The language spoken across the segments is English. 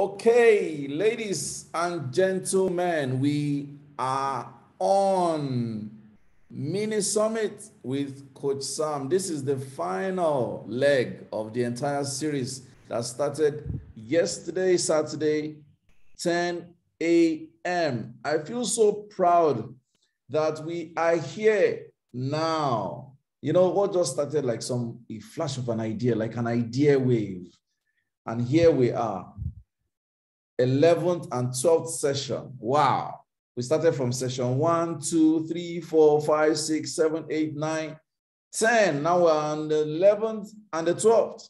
Okay, ladies and gentlemen, we are on mini summit with Coach Sam. This is the final leg of the entire series that started yesterday, Saturday, 10 a.m. I feel so proud that we are here now. You know what just started like some a flash of an idea, like an idea wave. And here we are 11th and 12th session. Wow. We started from session one, two, three, four, five, six, seven, eight, nine, 10. Now we're on the 11th and the 12th.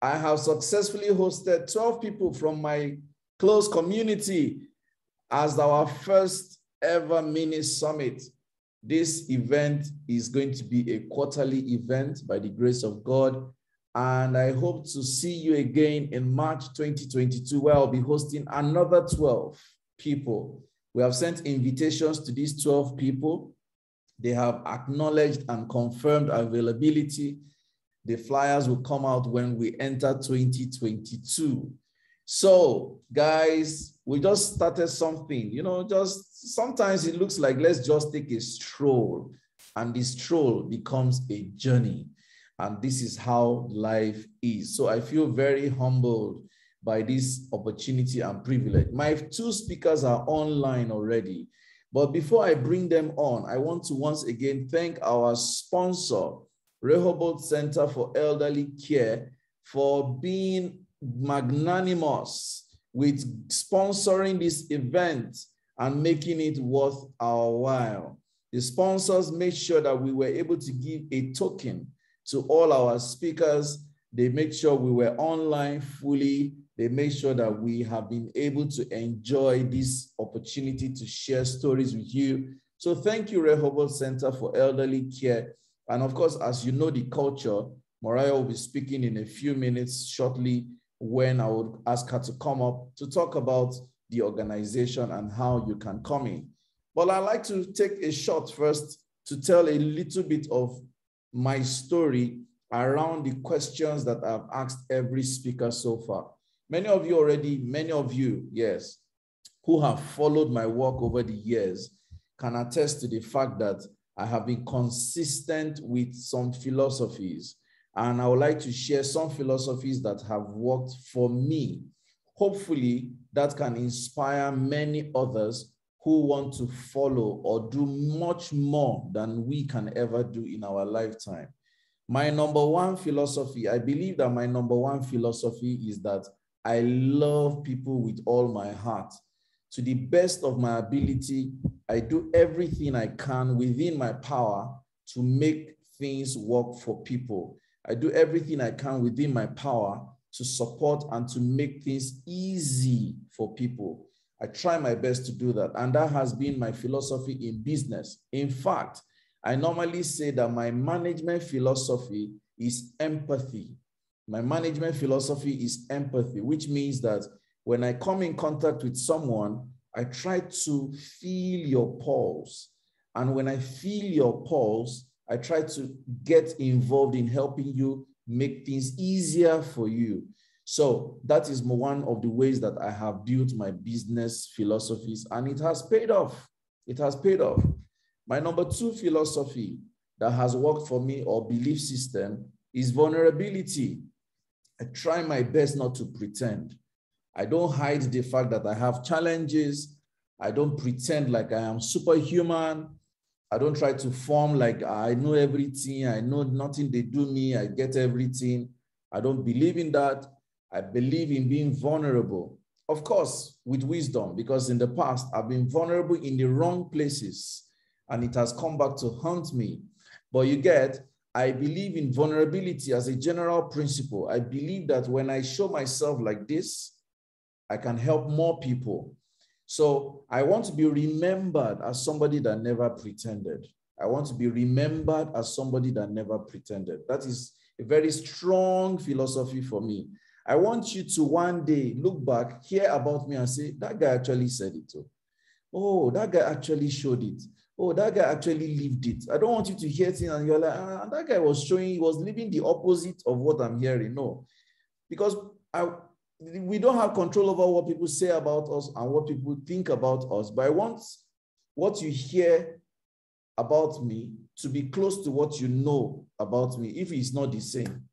I have successfully hosted 12 people from my close community as our first ever mini summit. This event is going to be a quarterly event by the grace of God and I hope to see you again in March 2022, where I'll be hosting another 12 people. We have sent invitations to these 12 people. They have acknowledged and confirmed availability. The flyers will come out when we enter 2022. So, guys, we just started something, you know, just sometimes it looks like let's just take a stroll, and this stroll becomes a journey. And this is how life is. So I feel very humbled by this opportunity and privilege. My two speakers are online already. But before I bring them on, I want to once again thank our sponsor, Rehoboth Center for Elderly Care, for being magnanimous with sponsoring this event and making it worth our while. The sponsors made sure that we were able to give a token to all our speakers. They make sure we were online fully. They make sure that we have been able to enjoy this opportunity to share stories with you. So thank you, Rehoboth Center for Elderly Care. And of course, as you know the culture, Mariah will be speaking in a few minutes shortly when I would ask her to come up to talk about the organization and how you can come in. But I'd like to take a shot first to tell a little bit of my story around the questions that I've asked every speaker so far. Many of you already, many of you, yes, who have followed my work over the years can attest to the fact that I have been consistent with some philosophies. And I would like to share some philosophies that have worked for me. Hopefully, that can inspire many others who want to follow or do much more than we can ever do in our lifetime. My number one philosophy, I believe that my number one philosophy is that I love people with all my heart. To the best of my ability, I do everything I can within my power to make things work for people. I do everything I can within my power to support and to make things easy for people. I try my best to do that. And that has been my philosophy in business. In fact, I normally say that my management philosophy is empathy. My management philosophy is empathy, which means that when I come in contact with someone, I try to feel your pulse. And when I feel your pulse, I try to get involved in helping you make things easier for you. So that is one of the ways that I have built my business philosophies, and it has paid off. It has paid off. My number two philosophy that has worked for me or belief system is vulnerability. I try my best not to pretend. I don't hide the fact that I have challenges. I don't pretend like I am superhuman. I don't try to form like I know everything. I know nothing they do me. I get everything. I don't believe in that. I believe in being vulnerable. Of course, with wisdom, because in the past I've been vulnerable in the wrong places and it has come back to haunt me. But you get, I believe in vulnerability as a general principle. I believe that when I show myself like this, I can help more people. So I want to be remembered as somebody that never pretended. I want to be remembered as somebody that never pretended. That is a very strong philosophy for me. I want you to one day look back, hear about me, and say, that guy actually said it. Too. Oh, that guy actually showed it. Oh, that guy actually lived it. I don't want you to hear things and you're like, ah, that guy was showing, he was living the opposite of what I'm hearing. No, because I, we don't have control over what people say about us and what people think about us. But I want what you hear about me to be close to what you know about me, if it's not the same.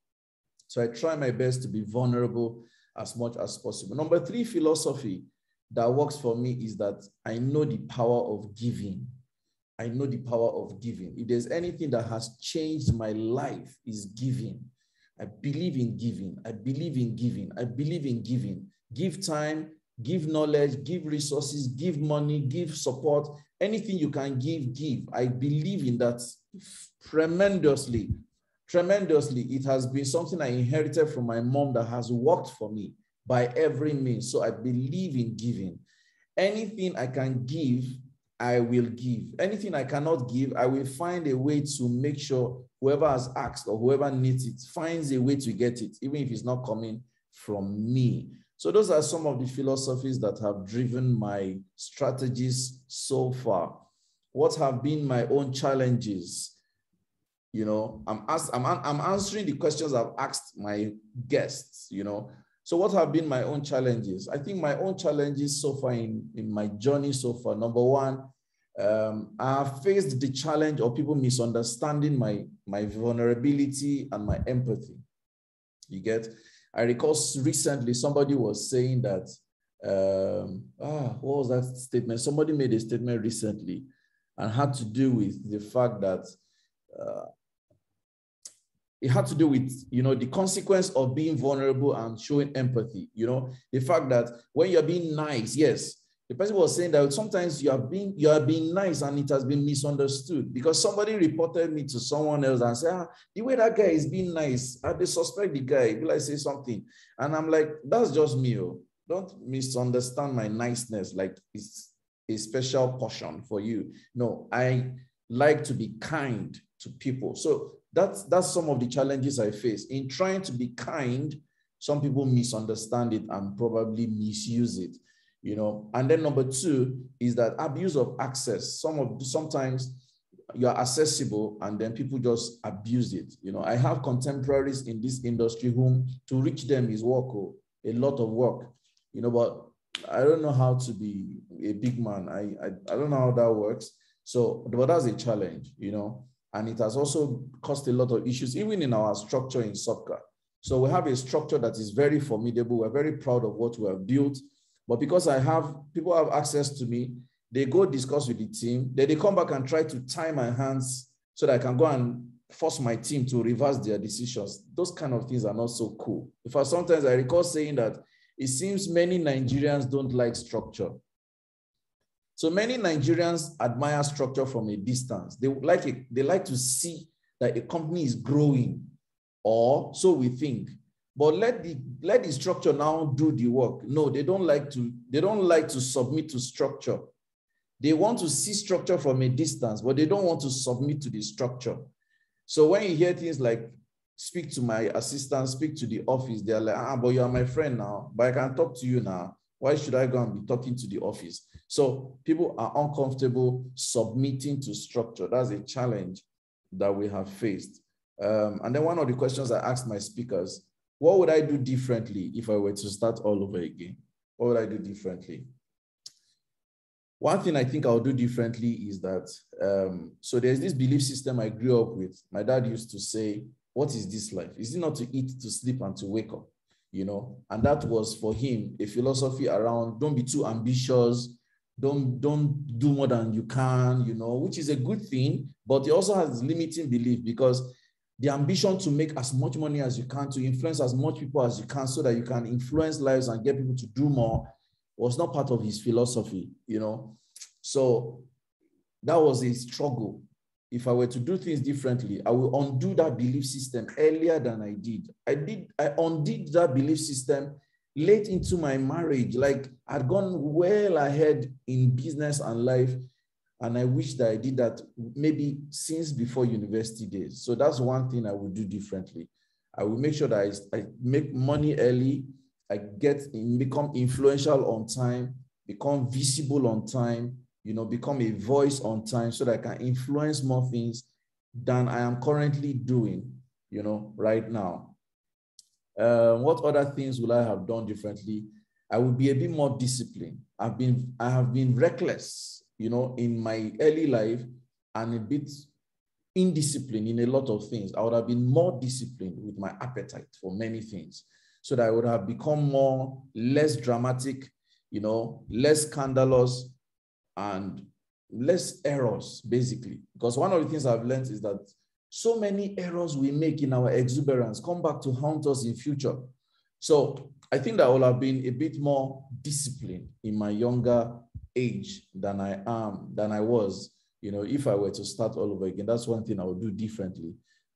So I try my best to be vulnerable as much as possible. Number three philosophy that works for me is that I know the power of giving. I know the power of giving. If there's anything that has changed my life, is giving. I believe in giving. I believe in giving. I believe in giving. Give time, give knowledge, give resources, give money, give support. Anything you can give, give. I believe in that tremendously. Tremendously. It has been something I inherited from my mom that has worked for me by every means. So I believe in giving. Anything I can give, I will give. Anything I cannot give, I will find a way to make sure whoever has asked or whoever needs it finds a way to get it, even if it's not coming from me. So those are some of the philosophies that have driven my strategies so far. What have been my own challenges? You know, I'm, asked, I'm, I'm answering the questions I've asked my guests, you know. So what have been my own challenges? I think my own challenges so far in, in my journey so far, number one, um, I faced the challenge of people misunderstanding my, my vulnerability and my empathy. You get? I recall recently somebody was saying that, um, ah, what was that statement? Somebody made a statement recently and had to do with the fact that uh, it had to do with you know the consequence of being vulnerable and showing empathy you know the fact that when you're being nice yes the person was saying that sometimes you are being you are being nice and it has been misunderstood because somebody reported me to someone else and said, ah, the way that guy is being nice, I they suspect the guy. Will I say something? And I'm like, that's just me. Oh. Don't misunderstand my niceness like it's a special portion for you. No, I like to be kind to people. So that's that's some of the challenges I face. In trying to be kind. Some people misunderstand it and probably misuse it you know? And then number two is that abuse of access. Some of sometimes you're accessible and then people just abuse it you know? I have contemporaries in this industry whom to reach them is work oh, a lot of work you know? But i don't know how to be a big man. I i, I don't know how that works. So but that's a challenge you know and it has also caused a lot of issues even in our structure in SOPCA. So we have a structure that is very formidable. We're very proud of what we have built. But because I have people have access to me, they go discuss with the team. Then they come back and try to tie my hands so that I can go and force my team to reverse their decisions. Those kind of things are not so cool. In fact, sometimes I recall saying that it seems many Nigerians don't like structure. So many Nigerians admire structure from a distance. They like it, they like to see that a company is growing, or so we think. But let the let the structure now do the work. No they don't like to they don't like to submit to structure. They want to see structure from a distance but they don't want to submit to the structure. So when you hear things like speak to my assistant speak to the office they're like ah but you are my friend now but i can talk to you now why should i go and be talking to the office so people are uncomfortable submitting to structure that's a challenge that we have faced um, and then one of the questions i asked my speakers what would I do differently if I were to start all over again? What would I do differently? One thing I think I'll do differently is that, um, so there's this belief system I grew up with. My dad used to say, what is this life? Is it not to eat, to sleep, and to wake up? You know, and that was for him a philosophy around don't be too ambitious, don't don't do more than you can, you know, which is a good thing, but he also has limiting belief because the ambition to make as much money as you can, to influence as much people as you can, so that you can influence lives and get people to do more, was not part of his philosophy, you know. So that was a struggle. If I were to do things differently, I will undo that belief system earlier than I did. I did, I undid that belief system late into my marriage. Like I'd gone well ahead in business and life and I wish that I did that maybe since before university days. So that's one thing I would do differently. I will make sure that I, I make money early, I get become influential on time, become visible on time, you know, become a voice on time so that I can influence more things than I am currently doing, you know, right now. Uh, what other things will I have done differently? I will be a bit more disciplined. I've been, I have been reckless, you know, in my early life and a bit indisciplined in a lot of things. I would have been more disciplined with my appetite for many things so that I would have become more, less dramatic, you know, less scandalous and less errors, basically. Because one of the things I've learned is that so many errors we make in our exuberance come back to haunt us in future. So I think that I will have been a bit more disciplined in my younger age than I am, than I was, you know, if I were to start all over again. That's one thing I would do differently.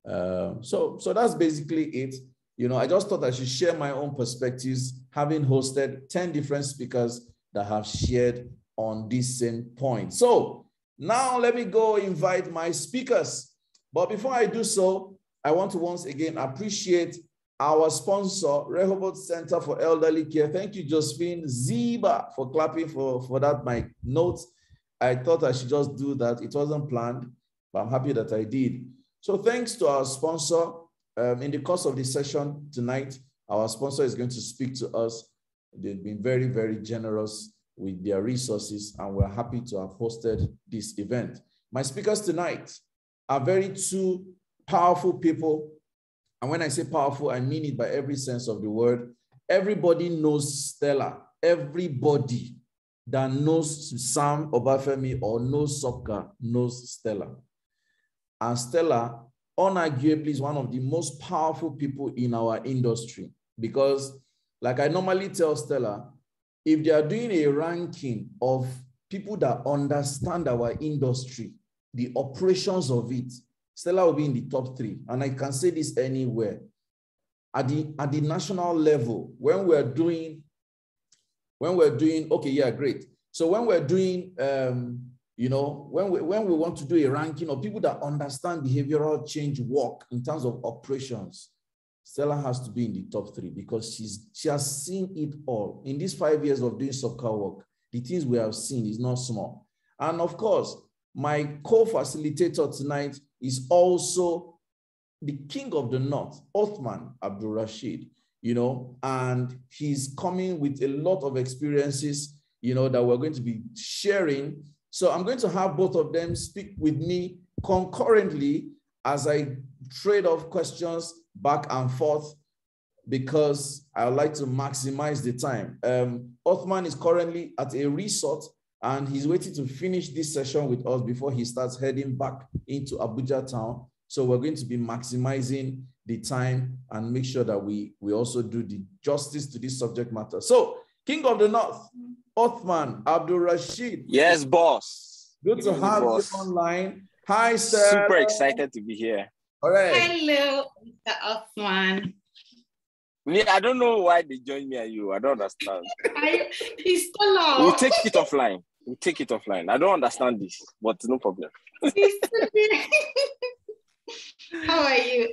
Uh, so, so that's basically it. You know, I just thought I should share my own perspectives, having hosted 10 different speakers that have shared on this same point. So now let me go invite my speakers. But before I do so, I want to once again appreciate our sponsor, Rehoboth Center for Elderly Care. Thank you, Josephine Ziba, for clapping for, for that, my notes. I thought I should just do that. It wasn't planned, but I'm happy that I did. So thanks to our sponsor. Um, in the course of the session tonight, our sponsor is going to speak to us. They've been very, very generous with their resources, and we're happy to have hosted this event. My speakers tonight are very two powerful people and when I say powerful, I mean it by every sense of the word. Everybody knows Stella. Everybody that knows Sam Obafemi or knows soccer knows Stella. And Stella, unarguably, is one of the most powerful people in our industry because, like I normally tell Stella, if they are doing a ranking of people that understand our industry, the operations of it, Stella will be in the top three. And I can say this anywhere. At the, at the national level, when we're doing, when we're doing, okay, yeah, great. So when we're doing, um, you know, when we, when we want to do a ranking of people that understand behavioral change work in terms of operations, Stella has to be in the top three because she's she has seen it all. In these five years of doing soccer work, the things we have seen is not small. And of course, my co-facilitator tonight is also the king of the north, Othman Abdulrasheed, you know, and he's coming with a lot of experiences, you know, that we're going to be sharing. So I'm going to have both of them speak with me concurrently as I trade off questions back and forth because I would like to maximize the time. Um, Othman is currently at a resort and he's waiting to finish this session with us before he starts heading back into Abuja town. So we're going to be maximizing the time and make sure that we, we also do the justice to this subject matter. So, King of the North, Othman Abdulrasheed. Yes, boss. Good to have boss. you online. Hi, sir. Super excited to be here. All right. Hello, Mr. Othman. Me, I don't know why they joined me and you. I don't understand. I, he's still on. We'll take it offline We'll take it offline. I don't understand this, but no problem. How are you?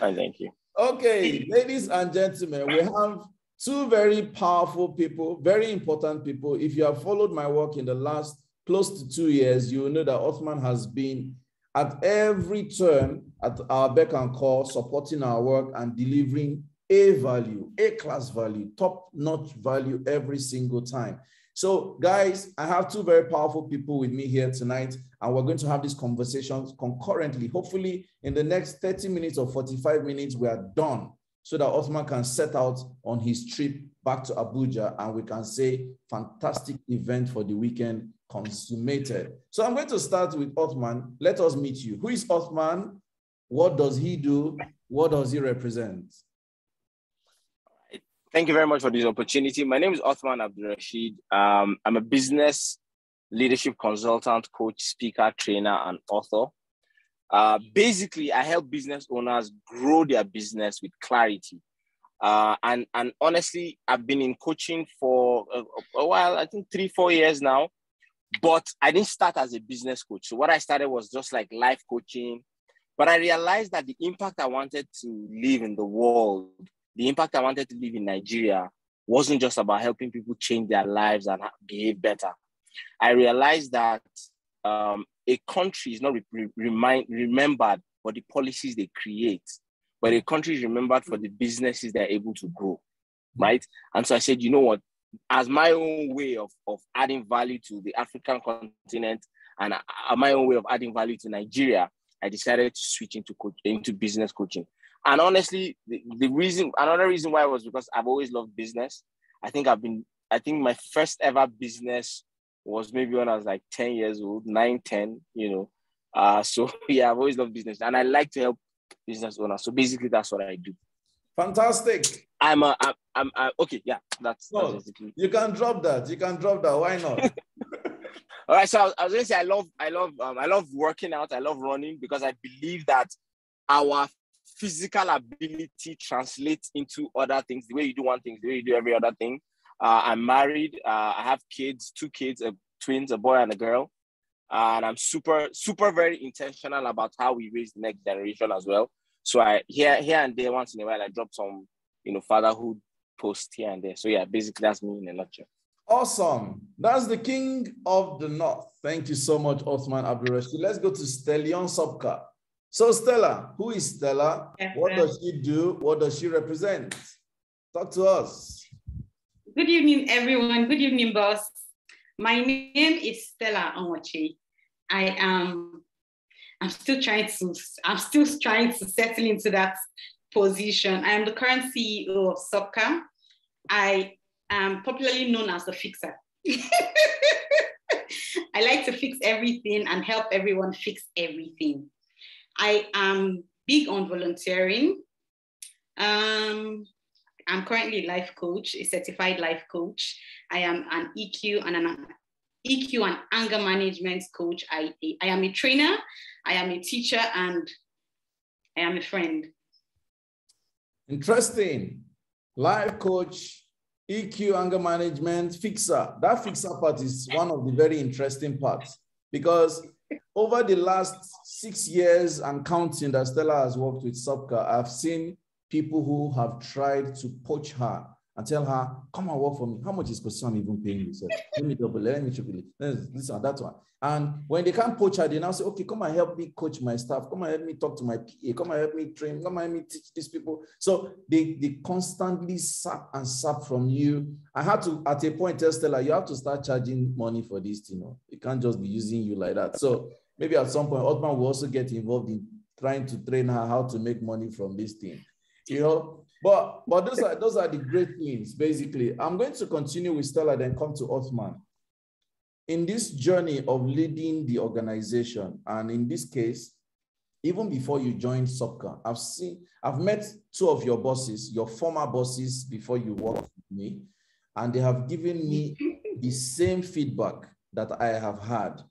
Fine, thank you. Okay, ladies and gentlemen, we have two very powerful people, very important people. If you have followed my work in the last close to two years, you will know that Othman has been at every turn at our beck and call, supporting our work and delivering a value, a class value, top notch value every single time. So, guys, I have two very powerful people with me here tonight, and we're going to have these conversations concurrently. Hopefully, in the next 30 minutes or 45 minutes, we are done so that Othman can set out on his trip back to Abuja and we can say, fantastic event for the weekend consummated. So, I'm going to start with Othman. Let us meet you. Who is Othman? What does he do? What does he represent? Thank you very much for this opportunity. My name is Othman Abdulrasheed. Um, I'm a business leadership consultant, coach, speaker, trainer, and author. Uh, basically, I help business owners grow their business with clarity. Uh, and, and honestly, I've been in coaching for a, a while, I think three, four years now. But I didn't start as a business coach. So, what I started was just like life coaching. But I realized that the impact I wanted to leave in the world the impact I wanted to leave in Nigeria wasn't just about helping people change their lives and behave better. I realized that um, a country is not re- remind, remembered for the policies they create, but a country is remembered for the businesses they're able to grow, right? And so I said, you know what? As my own way of, of adding value to the African continent and uh, my own way of adding value to Nigeria, I decided to switch into into business coaching. And honestly, the, the reason, another reason why was because I've always loved business. I think I've been, I think my first ever business was maybe when I was like 10 years old, 9, 10, you know. Uh, so yeah, I've always loved business and I like to help business owners. So basically that's what I do. Fantastic. I'm a, I'm, I'm, I'm okay. Yeah, that's, no, that's basically. You can drop that. You can drop that. Why not? All right. So I was, I was going to say, I love, I love, um, I love working out. I love running because I believe that our physical ability translates into other things. The way you do one thing, the way you do every other thing. Uh, I'm married. Uh, I have kids, two kids, a, twins, a boy and a girl. Uh, and I'm super, super very intentional about how we raise the next generation as well. So I here, here and there, once in a while, I drop some, you know, fatherhood post here and there. So yeah, basically that's me in a nutshell. Awesome. That's the king of the north. Thank you so much, Othman Abdulrasheed. Let's go to Stellion Sobka. So Stella, who is Stella? Yes, what ma'am. does she do? What does she represent? Talk to us. Good evening, everyone. Good evening, boss. My name is Stella Onwochei. I am. I'm still trying to. I'm still trying to settle into that position. I am the current CEO of Soccer. I am popularly known as the fixer. I like to fix everything and help everyone fix everything. I am big on volunteering. Um, I'm currently a life coach, a certified life coach. I am an EQ and an EQ and anger management coach. I, I am a trainer, I am a teacher, and I am a friend. Interesting. Life coach, EQ, anger management, fixer. That fixer part is one of the very interesting parts because over the last six years and counting that Stella has worked with Subka, I've seen people who have tried to poach her and tell her, come and work for me. How much is Coach Sam even paying you? Sir? Let me double, let me triple it. This one, that one. And when they can't poach her, they now say, okay, come and help me coach my staff. Come and help me talk to my PA. Come and help me train. Come and help me teach these people. So they, they constantly sap and sap from you. I had to, at a point, tell Stella, you have to start charging money for this, you know. You can't just be using you like that. So maybe at some point, Othman will also get involved in trying to train her how to make money from this thing. You know, but but those are those are the great things, basically. I'm going to continue with Stella, then come to Othman. In this journey of leading the organization, and in this case, even before you joined Soccer, I've seen, I've met two of your bosses, your former bosses before you worked with me, and they have given me the same feedback that I have had.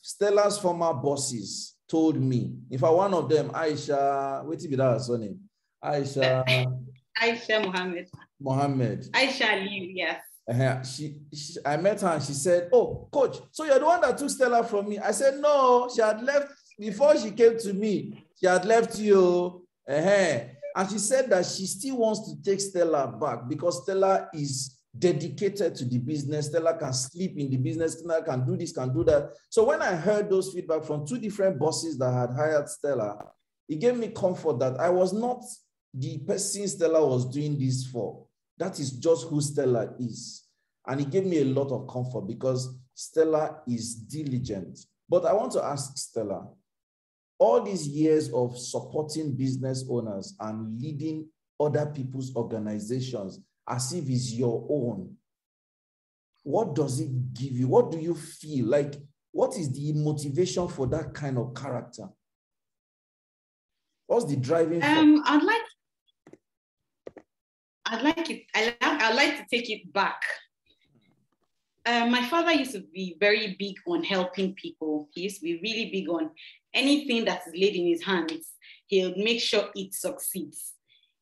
Stella's former bosses told me, in fact, one of them, Aisha, wait till be that her name? Aisha Aisha Mohammed. Mohammed. Aisha Aliu, yes. Uh, she, she, I met her and she said, Oh, coach, so you're the one that took Stella from me. I said, No, she had left before she came to me. She had left you. Uh-huh. And she said that she still wants to take Stella back because Stella is dedicated to the business. Stella can sleep in the business. Stella can do this, can do that. So when I heard those feedback from two different bosses that had hired Stella, it gave me comfort that I was not the person Stella was doing this for. That is just who Stella is. And it gave me a lot of comfort because Stella is diligent. But I want to ask Stella, all these years of supporting business owners and leading other people's organizations as if it's your own, what does it give you? What do you feel? Like, what is the motivation for that kind of character? What's the driving? Um, I'd like I'd like it, I, I'd like to take it back. Uh, my father used to be very big on helping people. He used to be really big on anything that is laid in his hands, he'll make sure it succeeds,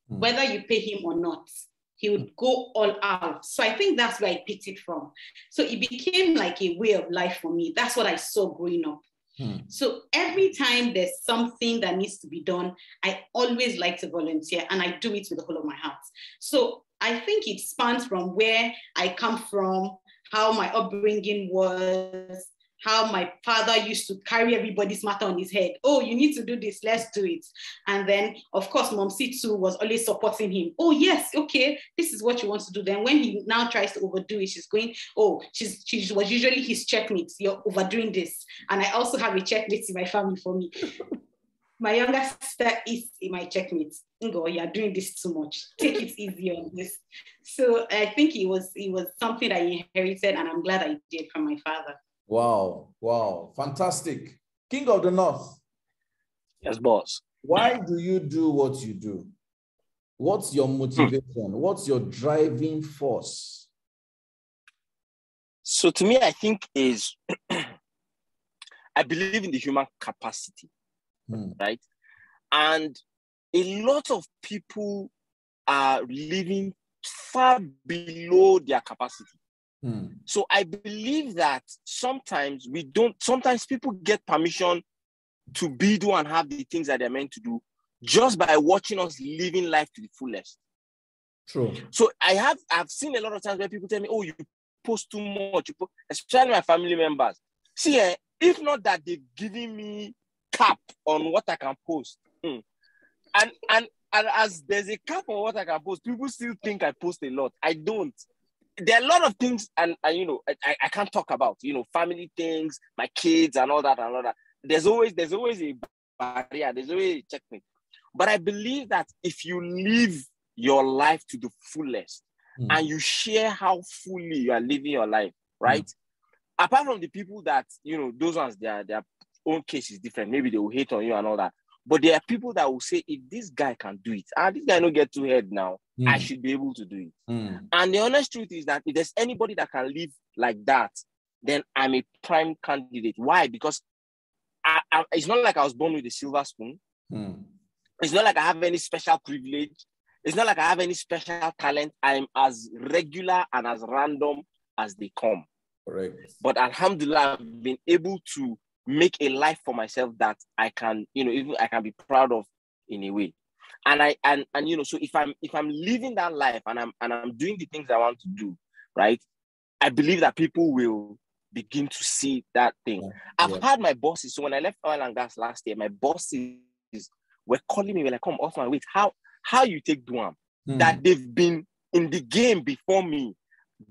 Hmm. whether you pay him or not. He would go all out. So I think that's where I picked it from. So it became like a way of life for me. That's what I saw growing up. Hmm. So every time there's something that needs to be done, I always like to volunteer and I do it with the whole of my heart. So I think it spans from where I come from, how my upbringing was, how my father used to carry everybody's matter on his head. Oh, you need to do this, let's do it. And then, of course, Mom too was always supporting him. Oh, yes, okay, this is what you want to do. Then when he now tries to overdo it, she's going, oh, she's she was usually his checkmate. You're overdoing this. And I also have a checkmate in my family for me. my younger sister is in my checkmate. Ngo, you're doing this too much. Take it easy on this. So I think it was it was something I inherited, and I'm glad I did from my father. Wow, wow, fantastic. King of the North. Yes, boss. Why do you do what you do? What's your motivation? What's your driving force? So to me, I think is I believe in the human capacity, hmm. right? And a lot of people are living far below their capacity. Hmm. So I believe that sometimes we don't, sometimes people get permission to be, do, and have the things that they're meant to do just by watching us living life to the fullest. True. So I have I've seen a lot of times where people tell me, oh, you post too much, you post, especially my family members. See, eh, if not that they've given me cap on what I can post. Hmm. And and and as there's a cap on what I can post, people still think I post a lot. I don't there are a lot of things, and, and you know, I, I can't talk about, you know, family things, my kids, and all that, and all that. There's always there's always a barrier. There's always a checkmate. But I believe that if you live your life to the fullest mm. and you share how fully you are living your life, right? Mm. Apart from the people that you know, those ones, their their own case is different. Maybe they will hate on you and all that. But there are people that will say, if this guy can do it, and ah, this guy don't get too head now, mm. I should be able to do it. Mm. And the honest truth is that if there's anybody that can live like that, then I'm a prime candidate. Why? Because I, I, it's not like I was born with a silver spoon. Mm. It's not like I have any special privilege. It's not like I have any special talent. I'm as regular and as random as they come. Correct. But Alhamdulillah, I've been able to make a life for myself that I can, you know, even I can be proud of in a way. And I and and you know, so if I'm if I'm living that life and I'm and I'm doing the things I want to do, right? I believe that people will begin to see that thing. Yeah. I've had my bosses. So when I left oil and gas last year, my bosses were calling me, were like, come off my wait, how how you take Duam? Mm. That they've been in the game before me.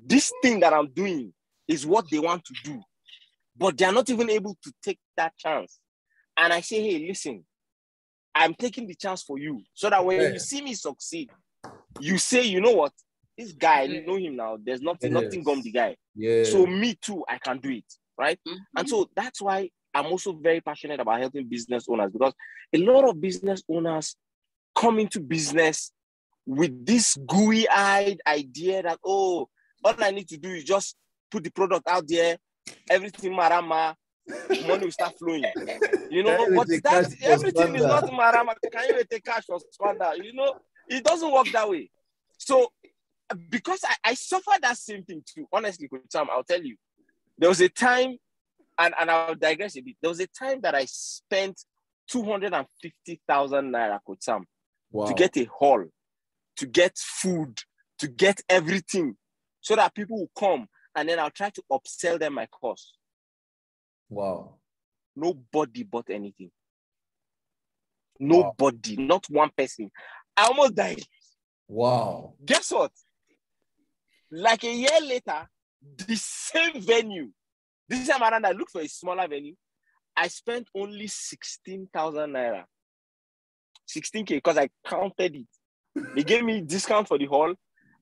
This thing that I'm doing is what they want to do but they're not even able to take that chance. And I say, hey, listen, I'm taking the chance for you so that when yeah. you see me succeed, you say, you know what, this guy, you know him now. There's nothing, yes. nothing gone the guy. Yeah. So me too, I can do it, right? Mm-hmm. And so that's why I'm also very passionate about helping business owners because a lot of business owners come into business with this gooey-eyed idea that oh, all I need to do is just put the product out there everything marama, money will start flowing. You know, but that everything is not marama. Can you take cash for squander? You know, it doesn't work that way. So because I, I suffered that same thing too, honestly, Sam, I'll tell you. There was a time, and, and I'll digress a bit. There was a time that I spent 250,000 naira, Sam, wow. to get a hall, to get food, to get everything, so that people will come and then I'll try to upsell them my course. Wow. Nobody bought anything. Nobody, wow. not one person. I almost died. Wow. Guess what? Like a year later, the same venue. This time around, I looked for a smaller venue. I spent only 16,000 naira. 16K because I counted it. They gave me discount for the hall.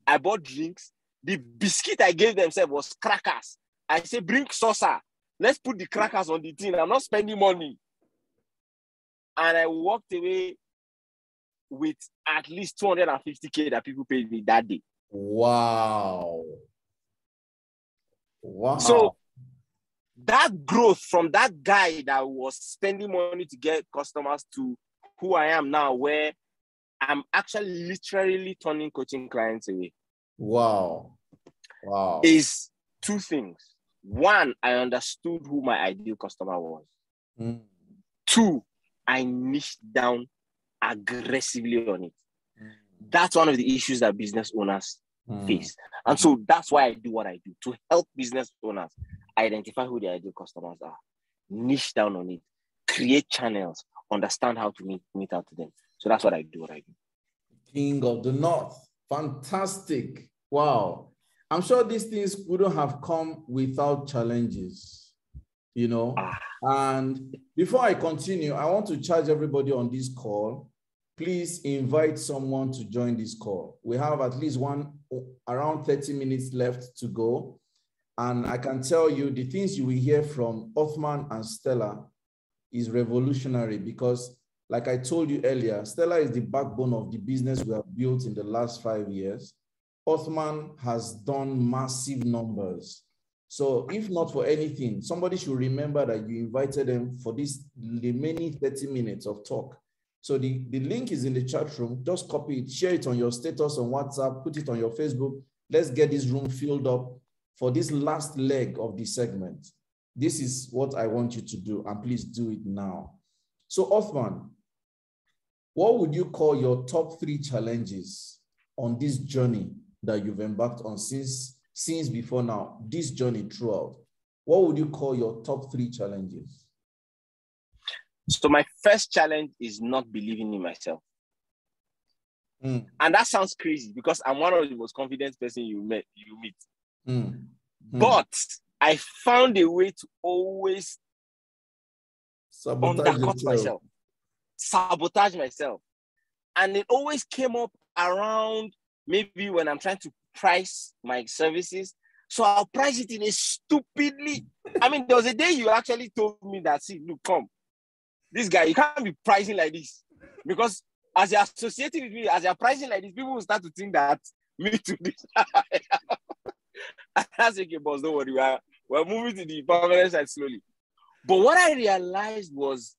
I bought drinks. The biscuit I gave themselves was crackers. I say, bring saucer. Let's put the crackers on the tin. I'm not spending money. And I walked away with at least 250k that people paid me that day. Wow. Wow. So that growth from that guy that was spending money to get customers to who I am now, where I'm actually literally turning coaching clients away. Wow. Wow. Is two things. One, I understood who my ideal customer was. Mm. Two, I niched down aggressively on it. Mm. That's one of the issues that business owners mm. face. And so that's why I do what I do to help business owners identify who their ideal customers are, niche down on it, create channels, understand how to meet, meet out to them. So that's what I do. What I do. King of the North. Fantastic. Wow. I'm sure these things wouldn't have come without challenges, you know. Ah. And before I continue, I want to charge everybody on this call. Please invite someone to join this call. We have at least one around 30 minutes left to go. And I can tell you the things you will hear from Othman and Stella is revolutionary because, like I told you earlier, Stella is the backbone of the business we have built in the last five years. Othman has done massive numbers. So if not for anything, somebody should remember that you invited them for this remaining 30 minutes of talk. So the, the link is in the chat room. Just copy it, share it on your status on WhatsApp, put it on your Facebook. Let's get this room filled up for this last leg of the segment. This is what I want you to do, and please do it now. So Othman, what would you call your top three challenges on this journey that you've embarked on since, since before now, this journey throughout? What would you call your top three challenges? So my first challenge is not believing in myself. Mm. And that sounds crazy because I'm one of the most confident person you met you meet. Mm. Mm. But I found a way to always sabotage undercut myself, sabotage myself. And it always came up around maybe when I'm trying to price my services. So I'll price it in a stupidly. I mean, there was a day you actually told me that, see, look, come. This guy, you can't be pricing like this. Because as you're associating with me, as you're pricing like this, people will start to think that me too. This. That's okay, boss. Don't worry. We're, we're moving to the permanent side slowly. But what I realized was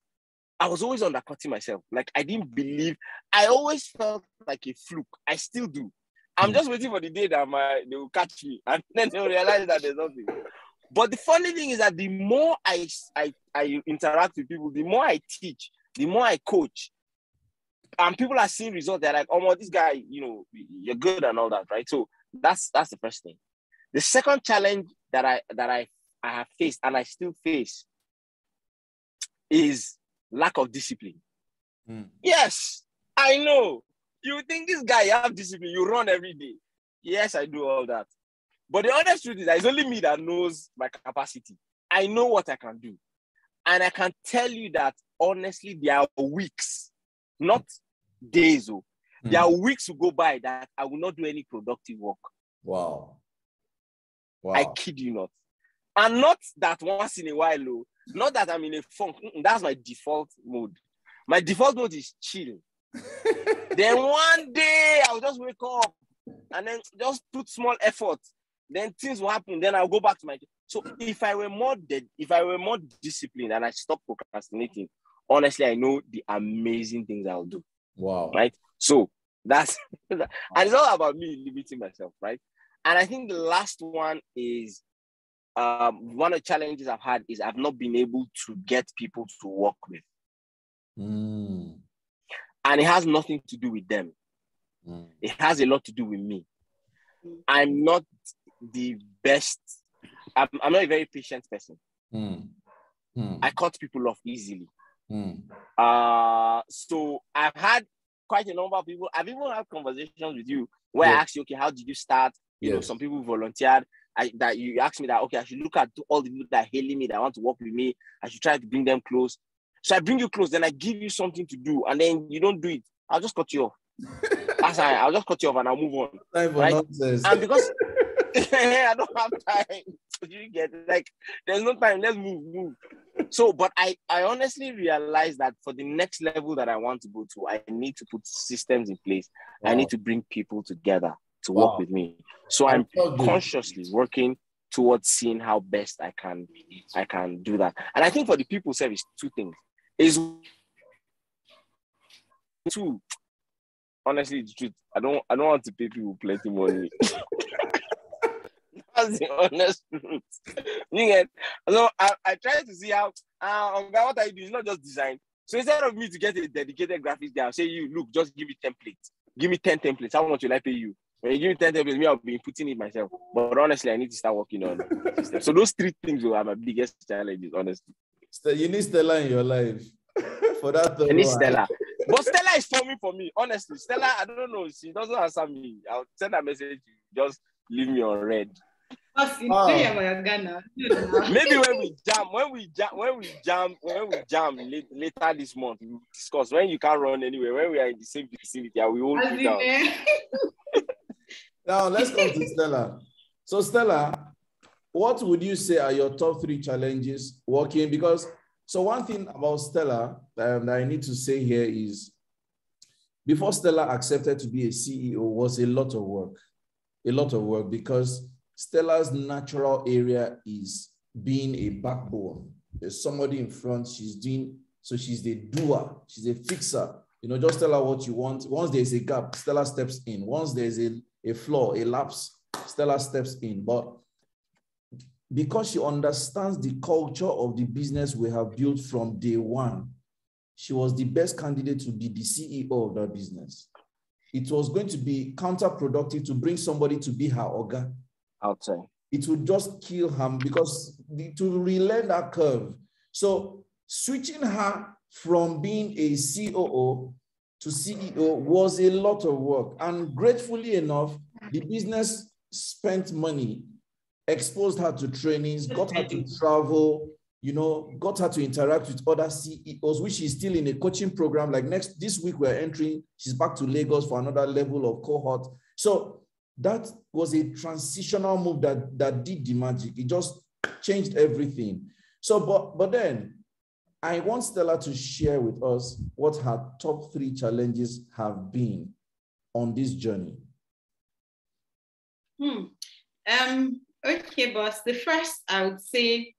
I was always undercutting myself. Like I didn't believe. I always felt like a fluke. I still do. I'm just waiting for the day that my they will catch me, and then they'll realize that there's nothing. But the funny thing is that the more I, I I interact with people, the more I teach, the more I coach, and people are seeing results. They're like, "Oh, well, this guy, you know, you're good and all that, right?" So that's that's the first thing. The second challenge that I that I, I have faced and I still face is lack of discipline. Mm. Yes, I know. You think this guy you have discipline, you run every day. Yes, I do all that. But the honest truth is that it's only me that knows my capacity. I know what I can do. And I can tell you that honestly, there are weeks, not days. Oh, mm. There are weeks to go by that I will not do any productive work. Wow. Wow. I kid you not. And not that once in a while, oh, not that I'm in a funk. That's my default mode. My default mode is chill. Then one day I'll just wake up and then just put small effort. Then things will happen. Then I'll go back to my. So if I were more dead, if I were more disciplined and I stop procrastinating, honestly, I know the amazing things I'll do. Wow. Right. So that's and it's all about me limiting myself, right? And I think the last one is um, one of the challenges I've had is I've not been able to get people to work with. Mm. And it has nothing to do with them. Mm. It has a lot to do with me. I'm not the best, I'm, I'm not a very patient person. Mm. I cut people off easily. Mm. Uh, so I've had quite a number of people. I've even had conversations with you where yeah. I ask you, okay, how did you start? You know, some people volunteered. I, that you asked me that okay, I should look at all the people that are hailing me that want to work with me. I should try to bring them close. So I bring you close, then I give you something to do, and then you don't do it. I'll just cut you off. That's I, I'll just cut you off and I'll move on. Right? And because I don't have time, you get it? like there's no time. Let's move, move. So, but I, I honestly realize that for the next level that I want to go to, I need to put systems in place. Wow. I need to bring people together to wow. work with me. So I'm consciously working towards seeing how best I can I can do that. And I think for the people service, two things is two. Honestly, the truth, I don't I don't want to pay people plenty money. That's the honest truth. So I, I try to see how uh, what I do is not just design. So instead of me to get a dedicated graphics guy, I'll say you look, just give me templates. Give me 10 templates. How much will I pay you? When you give me 10 templates, me, I'll be putting it myself. But honestly, I need to start working on system. So those three things are my biggest challenges, honestly. So You need Stella in your life for that. I need Stella. but Stella is for me, for me. Honestly, Stella, I don't know. She doesn't answer me. I'll send a message. Just leave me on red. Oh. Maybe when we jam, when we jam, when we jam, when we jam late, later this month, we discuss when you can't run anywhere, when we are in the same vicinity, we hold you down. now let's go to Stella. So Stella, what would you say are your top three challenges working? Because so one thing about Stella um, that I need to say here is before Stella accepted to be a CEO was a lot of work, a lot of work because Stella's natural area is being a backbone. There's somebody in front, she's doing, so she's the doer, she's a fixer. You know, just tell her what you want. Once there's a gap, Stella steps in. Once there's a, a flaw, a lapse, Stella steps in. But because she understands the culture of the business we have built from day one, she was the best candidate to be the CEO of that business. It was going to be counterproductive to bring somebody to be her organ outside. It would just kill him because to relearn that curve. So switching her from being a COO to CEO was a lot of work. And gratefully enough, the business spent money, exposed her to trainings, got her to travel, you know, got her to interact with other CEOs, which is still in a coaching program. Like next, this week we're entering, she's back to Lagos for another level of cohort. So that was a transitional move that, that did the magic. It just changed everything. So, but, but then I want Stella to share with us what her top three challenges have been on this journey. Hmm. Um, okay, boss. The first I would say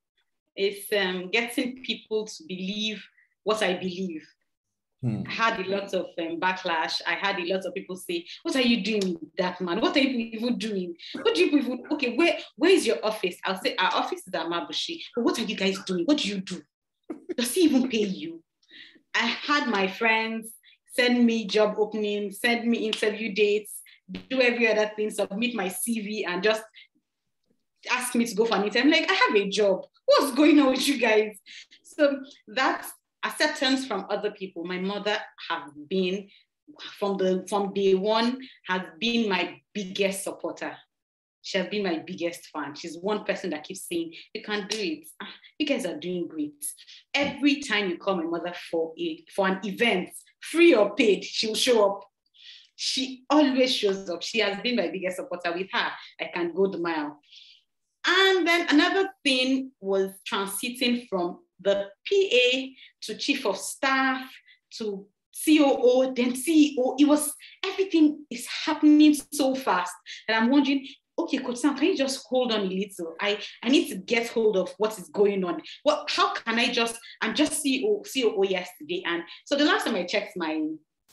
is um, getting people to believe what I believe. Hmm. I had a lot of um, backlash. I had a lot of people say, "What are you doing, that man? What are you even doing? What do you even? Okay, where where is your office? I'll say our office is at Mabushi. But what are you guys doing? What do you do? Does he even pay you?" I had my friends send me job openings, send me interview dates, do every other thing, submit my CV, and just ask me to go for an interview. I'm like, I have a job. What's going on with you guys? So that's acceptance from other people. My mother has been from the from day one has been my biggest supporter. She has been my biggest fan. She's one person that keeps saying, "You can do it. Ah, you guys are doing great." Every time you call my mother for a for an event, free or paid, she will show up. She always shows up. She has been my biggest supporter. With her, I can go the mile. And then another thing was transiting from the PA to chief of staff to COO, then CEO. It was everything is happening so fast And I'm wondering, okay, Coach Sam, can you just hold on a little? I, I need to get hold of what is going on. What how can I just, I'm just CEO, COO yesterday. And so the last time I checked my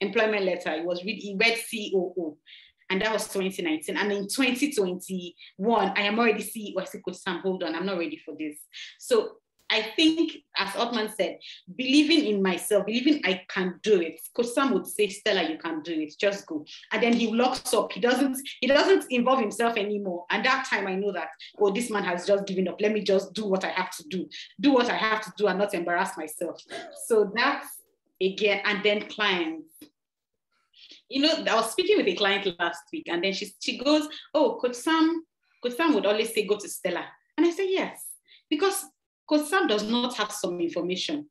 employment letter, it was read, it read COO. And that was 2019. And in 2021, I am already CEO. I said, Coach Sam, hold on, I'm not ready for this. So I think, as Othman said, believing in myself, believing I can do it. Because some would say, Stella, you can do it. Just go. And then he locks up. He doesn't. He doesn't involve himself anymore. And that time, I know that. Oh, this man has just given up. Let me just do what I have to do. Do what I have to do, and not embarrass myself. So that's again. And then clients. You know, I was speaking with a client last week, and then she she goes, "Oh, Coach Sam, Coach Sam would always say, go to Stella," and I said, "Yes." Because Coach Sam does not have some information.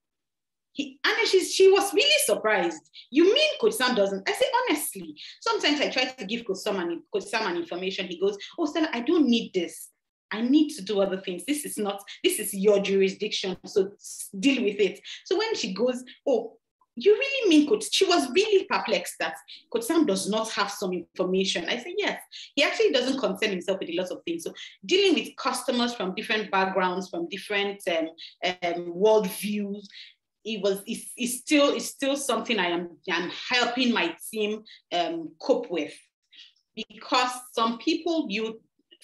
He, and she, she was really surprised. You mean Coach Sam doesn't? I say, honestly, sometimes I try to give Coach Sam, an, Coach Sam an information. He goes, oh, Stella, I don't need this. I need to do other things. This is not, this is your jurisdiction. So deal with it. So when she goes, oh, you really mean coach she was really perplexed that coach sam does not have some information. I said yes. He actually doesn't concern himself with a lot of things. So dealing with customers from different backgrounds from different um, um, world views it was it's, it's still it's still something i am i'm helping my team um, cope with. Because some people you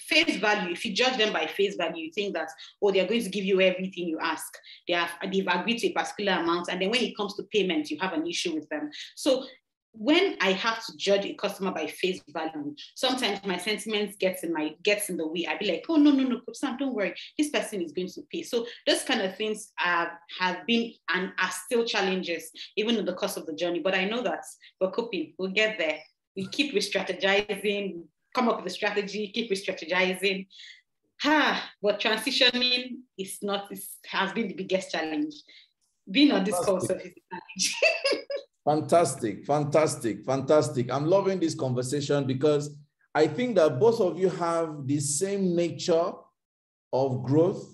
face value, if you judge them by face value, you think that, oh, they're going to give you everything you ask. They have, they've agreed to a particular amount. And then when it comes to payment, you have an issue with them. So when I have to judge a customer by face value, sometimes my sentiments gets in my gets in the way. I'd be like, oh no, no, no, Sam, don't worry. This person is going to pay. So those kind of things have, have been and are still challenges, even in the course of the journey. But I know that we're coping, we'll get there. We keep re-strategizing, come up with a strategy, keep re-strategizing. Ah, but transitioning is not, is, has been the biggest challenge. Being on this course is a challenge. Fantastic, fantastic, fantastic. I'm loving this conversation because I think that both of you have the same nature of growth.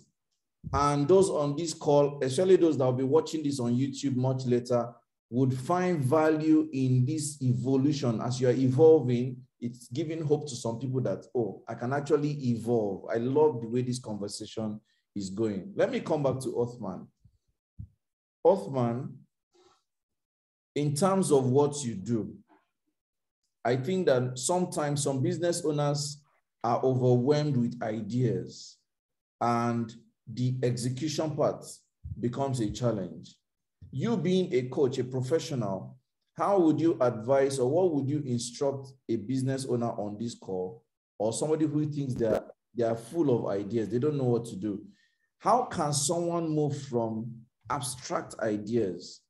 And those on this call, especially those that will be watching this on YouTube much later, would find value in this evolution as you are evolving. It's giving hope to some people that, oh, I can actually evolve. I love the way this conversation is going. Let me come back to Othman. Othman, in terms of what you do, I think that sometimes some business owners are overwhelmed with ideas and the execution part becomes a challenge. You being a coach, a professional, how would you advise or what would you instruct a business owner on this call or somebody who thinks they're, they are full of ideas, they don't know what to do? How can someone move from abstract ideas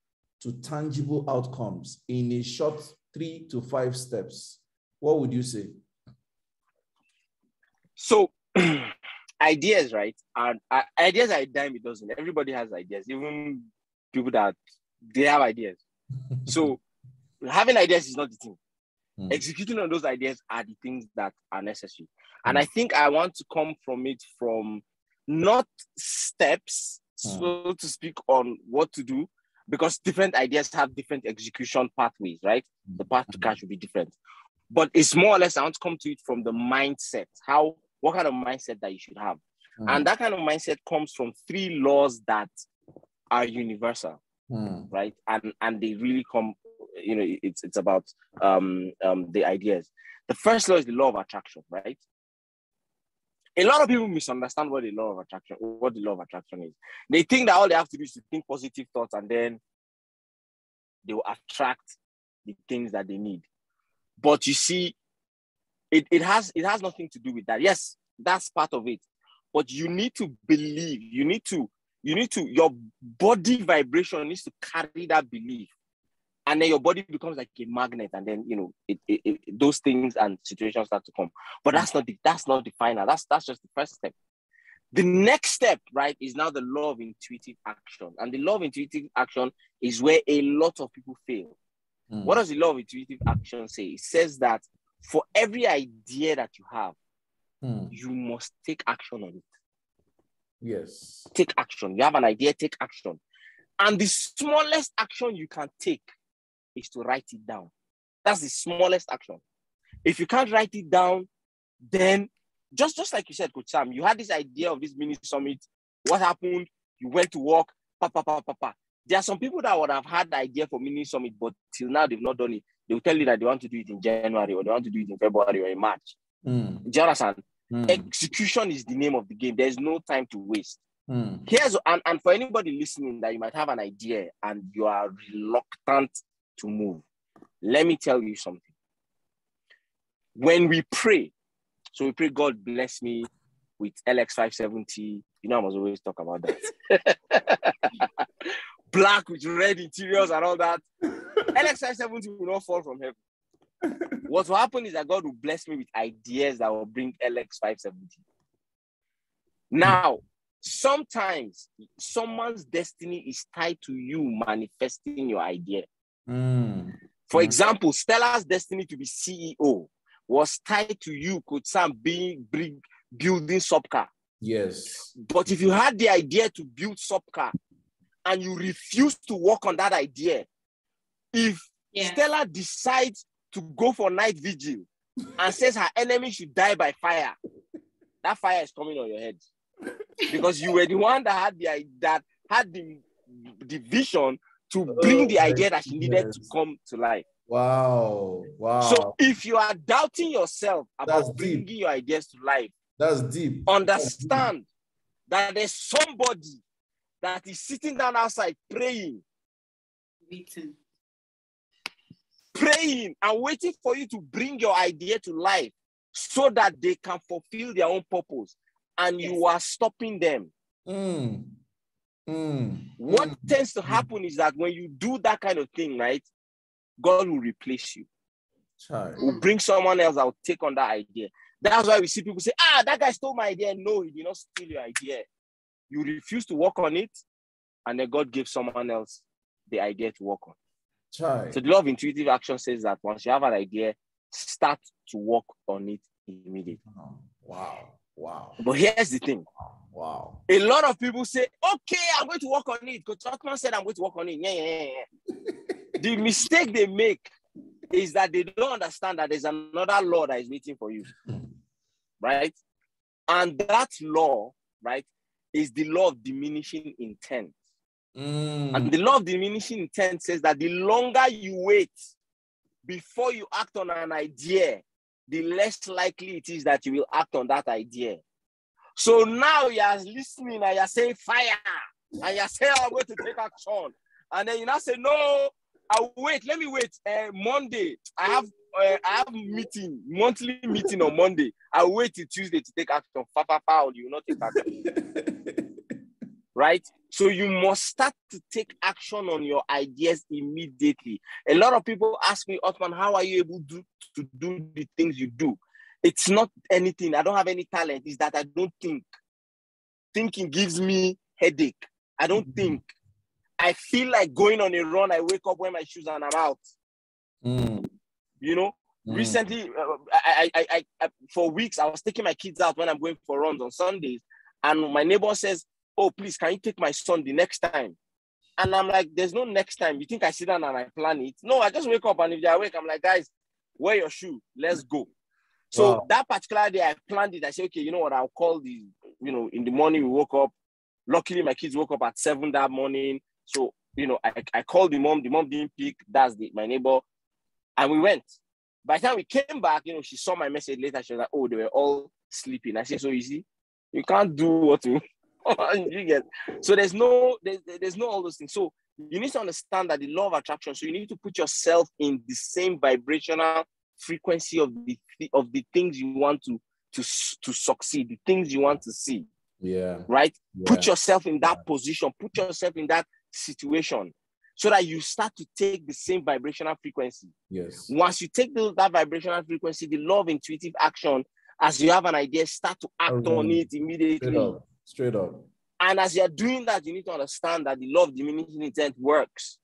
to tangible outcomes in a short three to five steps, what would you say? So, ideas, right? And uh, ideas are a dime a dozen. Everybody has ideas, even people that they have ideas. so, having ideas is not the thing. Mm. Executing on those ideas are the things that are necessary. Mm. And I think I want to come from it from not steps, mm. so to speak, on what to do, because different ideas have different execution pathways, right? The path to cash will be different. But it's more or less, I want to come to it from the mindset. How, what kind of mindset that you should have. Mm. And that kind of mindset comes from three laws that are universal, mm. right? And and they really come, you know, it's it's about um, um, the ideas. The first law is the law of attraction, right? a lot of people misunderstand what the law of attraction, what the law of attraction is. They think that all they have to do is to think positive thoughts and then they will attract the things that they need. But you see, it, it has it has nothing to do with that. Yes, that's part of it. But you need to believe, you need to, you need to, your body vibration needs to carry that belief and then your body becomes like a magnet and then you know it, it, it, those things and situations start to come. But that's not the that's not the final. That's that's just the first step. The next step right is now the law of intuitive action. And the law of intuitive action is where a lot of people fail. Mm. what does the law of intuitive action say? It says that for every idea that you have mm. you must take action on it. Yes. Take action. You have an idea take action. And the smallest action you can take is to write it down. That's the smallest action. If you can't write it down, then just, just like you said, Coach Sam, you had this idea of this mini summit. What happened? You went to work, pa, pa, pa, pa, pa. There are some people that would have had the idea for mini summit, but till now they've not done it. They will tell you that they want to do it in January or they want to do it in February or in March. Mm. Understand? Mm. Execution is the name of the game. There's no time to waste. Mm. Here's and, and for anybody listening that you might have an idea and you are reluctant to move. Let me tell you something. When we pray, so we pray, God bless me with LX570. You know, I must always talk about that. Black with red interiors and all that. LX570 will not fall from heaven. what will happen is that God will bless me with ideas that will bring LX570. Now, sometimes someone's destiny is tied to you manifesting your idea. Mm. For example, Stella's destiny to be CEO was tied to you, Coach Sam, being big, building Supcar. Yes. But if you had the idea to build Supcar and you refuse to work on that idea, if yeah. Stella decides to go for night vigil and says her enemy should die by fire, that fire is coming on your head because you were the one that had the that had the, the vision to bring oh, the idea that she needed to come to life. Wow. Wow. So if you are doubting yourself about That's bringing deep. your ideas to life, That's deep. Understand That's deep. that there's somebody that is sitting down outside praying. Waiting. praying and waiting for you to bring your idea to life so that they can fulfill their own purpose and yes. you are stopping them. Mm. Mm. What mm. tends to happen is that when you do that kind of thing, right, God will replace you. Sorry. Will bring someone else that will take on that idea. That's why we see people say, ah, that guy stole my idea. No, he did not steal your idea. You refuse to work on it, and then God gave someone else the idea to work on. Sorry. So the law of intuitive action says that once you have an idea, start to work on it immediately. wow. Wow. But here's the thing. Wow. A lot of people say, okay, I'm going to work on it. Coach Othman said I'm going to work on it. Yeah, yeah, yeah. the mistake they make is that they don't understand that there's another law that is waiting for you. Right? And that law, right, is the law of diminishing intent. Mm. And the law of diminishing intent says that the longer you wait before you act on an idea, the less likely it is that you will act on that idea. So now you are listening and you're saying fire, and you're saying, I'm going to take action. And then you now say, No, I'll wait. Let me wait. Uh, Monday, I have uh, I have meeting, monthly meeting on Monday. I'll wait till Tuesday to take action. Fa, fa, fa, you will not take action. right? So you must start to take action on your ideas immediately. A lot of people ask me, Othman, how are you able to, to do the things you do? It's not anything. I don't have any talent. It's that I don't think. Thinking gives me headache. I don't mm-hmm. think. I feel like going on a run. I wake up, wear my shoes, and I'm out. Mm. You know, mm. recently, uh, I, I, I, I, for weeks, I was taking my kids out when I'm going for runs on Sundays, and my neighbor says, oh, please, can you take my son the next time? And I'm like, there's no next time. You think I sit down and I plan it? No, I just wake up and if they're awake, I'm like, guys, wear your shoe. Let's go. So wow. that particular day, I planned it. I said, okay, you know what? I'll call the, you know, in the morning we woke up. Luckily, my kids woke up at seven that morning. So, you know, I, I called the mom. The mom didn't pick. That's the, my neighbor. And we went. By the time we came back, you know, she saw my message later. She was like, oh, they were all sleeping. I said, so easy. You can't do what you you get so there's no there's, there's no all those things. So you need to understand that the law of attraction so you need to put yourself in the same vibrational frequency of the of the things you want to to to succeed the things you want to see. Yeah. Right? Yeah. put yourself in that yeah. position. Put yourself in that situation so that you start to take the same vibrational frequency. Yes. Once you take the, that vibrational frequency the law of intuitive action as you have an idea start to act oh, on it immediately Straight up. And as you're doing that, you need to understand that the law of diminishing intent works.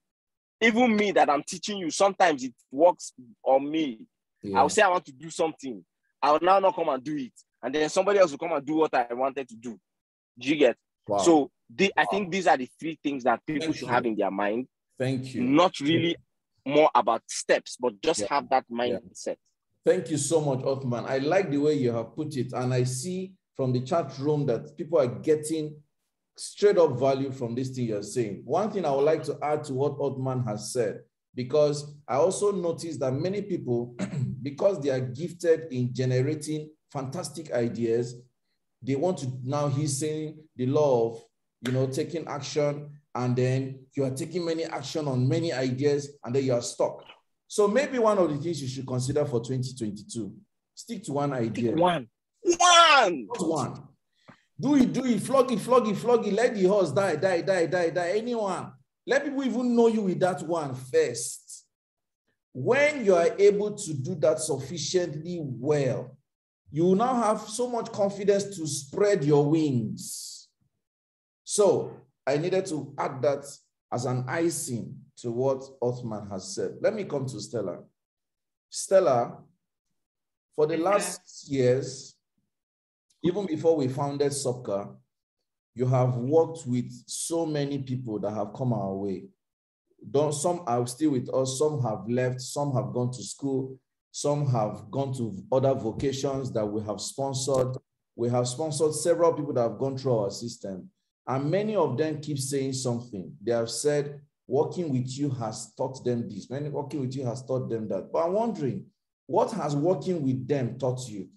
Even me that I'm teaching you, sometimes it works on me. Yeah. I'll say I want to do something. I will now not come and do it. And then somebody else will come and do what I wanted to do. Do you get? Wow. So the, wow. I think these are the three things that people Thank should you. have in their mind. Thank you. Not really more about steps, but just yeah. have that mindset. Yeah. Thank you so much, Othman. I like the way you have put it. And I see from the chat room that people are getting straight up value from this thing you're saying. One thing I would like to add to what Othman has said, because I also noticed that many people, because they are gifted in generating fantastic ideas, they want to now he's saying the law of you know taking action and then you are taking many action on many ideas and then you are stuck. So maybe one of the things you should consider for 2022, stick to one idea. One. One. Not one. Do it, do it, flog it, flog it, flog it. Let the horse die, die, die, die, die. Anyone. Let people even know you with that one first. When you are able to do that sufficiently well, you will now have so much confidence to spread your wings. So I needed to add that as an icing to what Othman has said. Let me come to Stella. Stella, for the last years, even before we founded soccer, you have worked with so many people that have come our way. Don't, some are still with us, some have left, some have gone to school, some have gone to other vocations that we have sponsored. We have sponsored several people that have gone through our system. And many of them keep saying something. They have said, working with you has taught them this. Many working with you has taught them that. But I'm wondering, what has working with them taught you?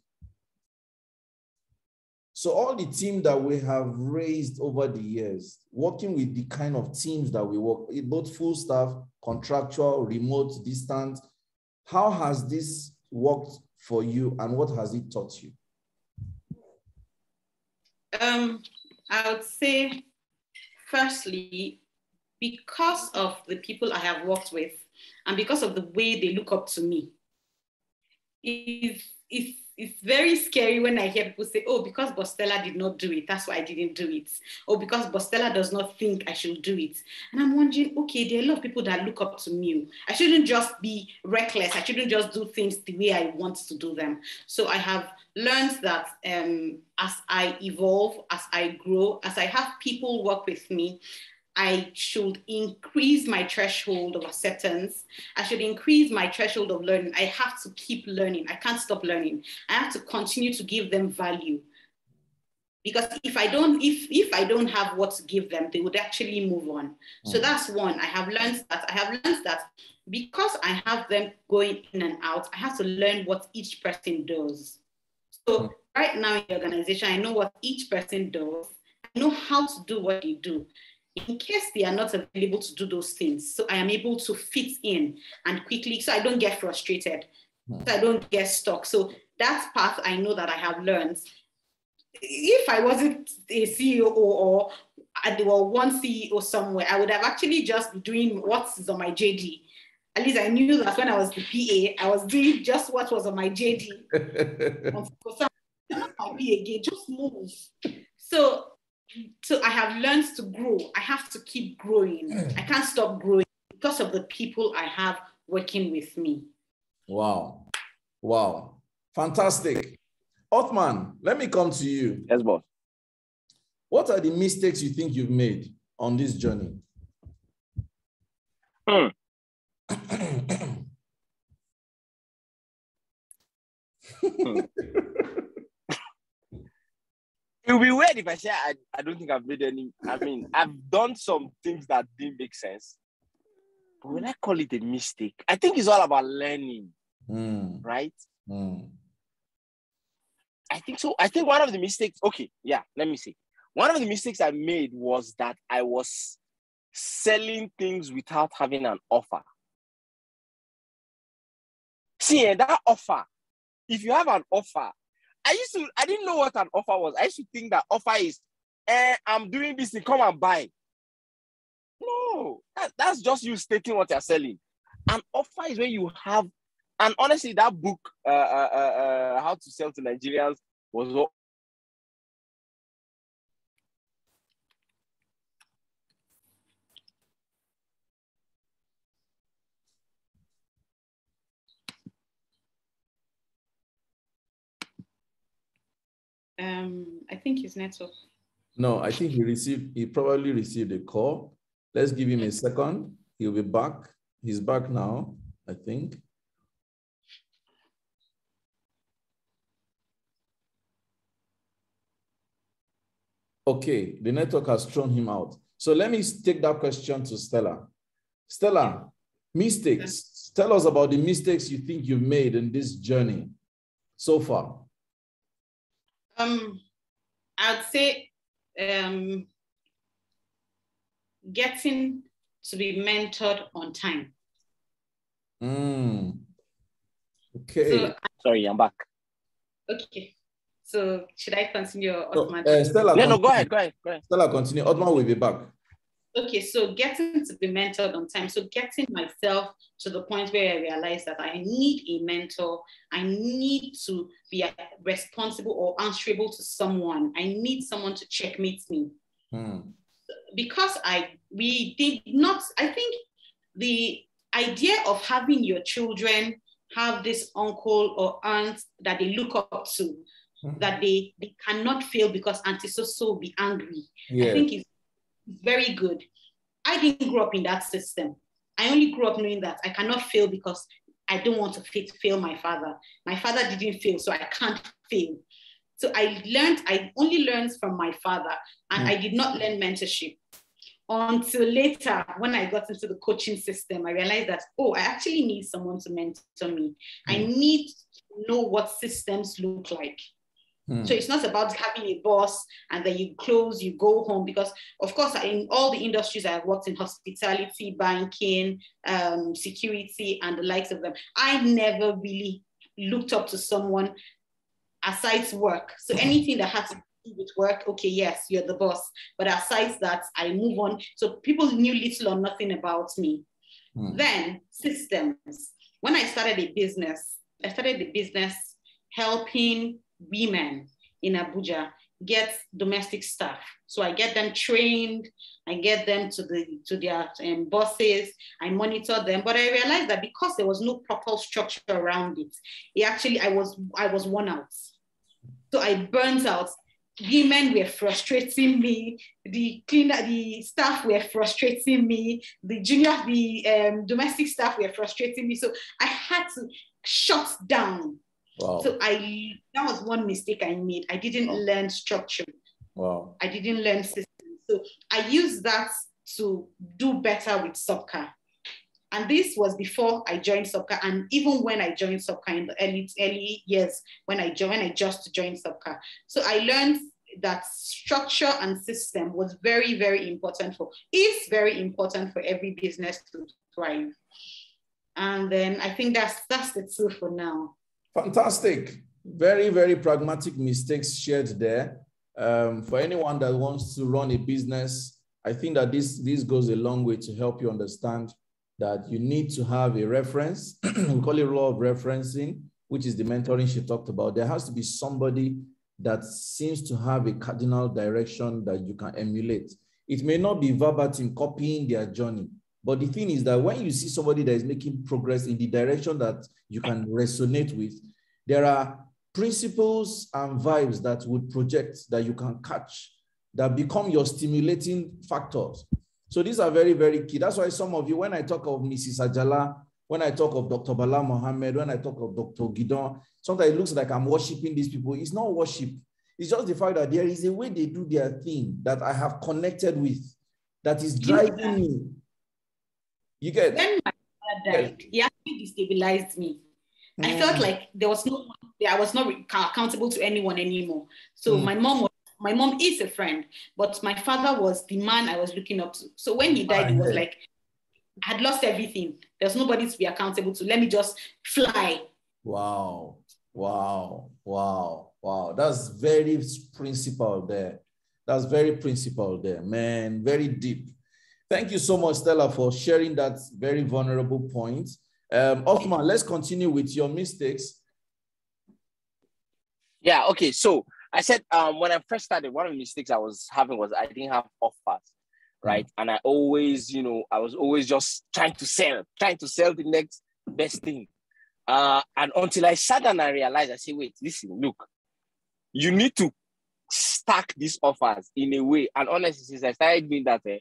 So all the team that we have raised over the years, working with the kind of teams that we work, both full staff, contractual, remote, distant, How has this worked for you and what has it taught you? Um, I would say, firstly, because of the people I have worked with and because of the way they look up to me, if, it's, it's very scary when I hear people say, oh, because Boss Stella did not do it, that's why I didn't do it. Or because Boss Stella does not think I should do it. And I'm wondering, okay, there are a lot of people that look up to me. I shouldn't just be reckless. I shouldn't just do things the way I want to do them. So I have learned that um, as I evolve, as I grow, as I have people work with me, I should increase my threshold of acceptance. I should increase my threshold of learning. I have to keep learning. I can't stop learning. I have to continue to give them value. Because if I don't, if if I don't have what to give them, they would actually move on. Mm. So that's one. I have learned that. I have learned that because I have them going in and out, I have to learn what each person does. So mm. right now in the organization, I know what each person does. I know how to do what they do in case they are not available to do those things. So I am able to fit in and quickly, so I don't get frustrated, so I don't get stuck. So that path I know that I have learned. If I wasn't a CEO or there were one CEO somewhere, I would have actually just be doing what's on my JD. At least I knew that when I was the PA, I was doing just what was on my JD. not my PA, just move. So so I have learned to grow. I have to keep growing. I can't stop growing because of the people I have working with me. Wow. Wow. Fantastic. Othman, let me come to you. Yes, boss. What are the mistakes you think you've made on this journey? Hmm. It will be weird if I say I, I don't think I've made any. I mean, I've done some things that didn't make sense. But when I call it a mistake, I think it's all about learning. Mm. Right? Mm. I think so. I think one of the mistakes, okay, yeah, let me see. One of the mistakes I made was that I was selling things without having an offer. See, that offer, if you have an offer, I used to, I didn't know what an offer was. I used to think that offer is, eh, I'm doing this thing, come and buy. No, that, that's just you stating what you're selling. An offer is when you have, and honestly, that book, uh, uh, uh, uh How to Sell to Nigerians, was Um, I think his network. No, I think he received, he probably received a call. Let's give him a second. He'll be back. He's back now, I think. Okay, the network has thrown him out. So let me take that question to Stella. Stella, mistakes. Tell us about the mistakes you think you've made in this journey so far. Um, I'd say um, getting to be mentored on time. Mm. Okay. So, Sorry, I'm back. Okay. So should I continue? So, uh, Stella, yeah, no, go ahead, go ahead, go ahead. Stella, continue. Othman will be back. Okay, so getting to be mentored on time. So getting myself to the point where I realize that I need a mentor. I need to be responsible or answerable to someone. I need someone to checkmate me. Hmm. Because I we did not, I think the idea of having your children have this uncle or aunt that they look up to, hmm. that they, they cannot fail because auntie so so be angry. Yeah. I think it's very good. I didn't grow up in that system. I only grew up knowing that I cannot fail because I don't want to fail my father. My father didn't fail, so I can't fail. So I learned, I only learned from my father, and mm. I did not learn mentorship until later when I got into the coaching system. I realized that, oh, I actually need someone to mentor me. Mm. I need to know what systems look like. Hmm. So it's not about having a boss and then you close, you go home. Because, of course, in all the industries I've worked in hospitality, banking, um, security, and the likes of them, I never really looked up to someone aside work. So anything that had to do with work, okay, yes, you're the boss. But aside that, I move on. So people knew little or nothing about me. Hmm. Then systems. When I started a business, I started the business helping women in Abuja get domestic staff. So I get them trained, I get them to the to their um, bosses, I monitor them. But I realized that because there was no proper structure around it, it actually I was I was worn out. So I burnt out. Women were frustrating me. The cleaner, the staff were frustrating me. The junior, the um, domestic staff were frustrating me. So I had to shut down Wow. So I that was one mistake I made. I didn't wow. learn structure. Wow. I didn't learn system. So I used that to do better with soccer. And this was before I joined soccer. And even when I joined soccer in the early, early years, when I joined, I just joined soccer. So I learned that structure and system was very, very important for, is very important for every business to thrive. And then I think that's that's the two for now. Fantastic. Very, very pragmatic mistakes shared there. Um, for anyone that wants to run a business, I think that this, this goes a long way to help you understand that you need to have a reference. we call it law of referencing, which is the mentoring she talked about. There has to be somebody that seems to have a cardinal direction that you can emulate. It may not be verbatim copying their journey, but the thing is that when you see somebody that is making progress in the direction that you can resonate with, there are principles and vibes that would project that you can catch that become your stimulating factors. So these are very, very key. That's why some of you, when I talk of Mrs. Ajala, when I talk of Dr. Bala Mohammed, when I talk of Dr. Gidon, sometimes it looks like I'm worshiping these people. It's not worship. It's just the fact that there is a way they do their thing that I have connected with that is driving me you get when my father died, he actually destabilized me. Mm. I felt like there was no I was not accountable to anyone anymore. So mm. my mom was my mom is a friend, but my father was the man I was looking up to. So when he died, it was like I had lost everything. There's nobody to be accountable to. Let me just fly. Wow. Wow. Wow. Wow. That's very principle there. That's very principle there, man. Very deep. Thank you so much, Stella, for sharing that very vulnerable point. Um, Othman, let's continue with your mistakes. Yeah, okay. So I said um, when I first started, one of the mistakes I was having was I didn't have offers, right? Mm. And I always, you know, I was always just trying to sell, trying to sell the next best thing. Uh, and until I sat and I realized, I said, wait, listen, look, you need to stack these offers in a way. And honestly, since I started doing that, eh,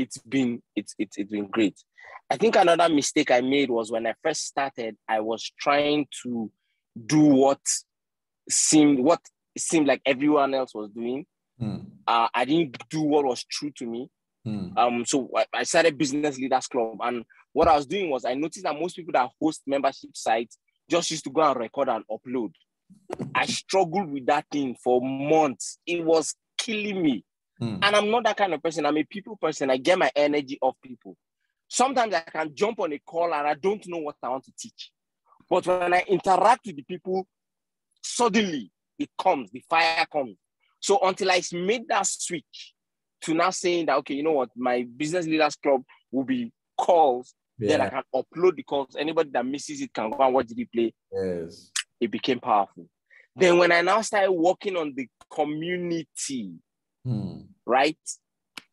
it's been it's, it's it's been great. I think another mistake I made was when I first started, I was trying to do what seemed what seemed like everyone else was doing. Mm. Uh, I didn't do what was true to me. Mm. Um, so I, I started Business Leaders Club, and what I was doing was I noticed that most people that host membership sites just used to go and record and upload. I struggled with that thing for months. It was killing me. Mm. And I'm not that kind of person. I'm a people person. I get my energy off people. Sometimes I can jump on a call and I don't know what I want to teach. But when I interact with the people, suddenly it comes, the fire comes. So until I made that switch to now saying that, okay, you know what, my business leaders club will be calls, yeah. then I can upload the calls. Anybody that misses it can go and watch the replay. Yes. It became powerful. Then when I now started working on the community, Hmm. Right?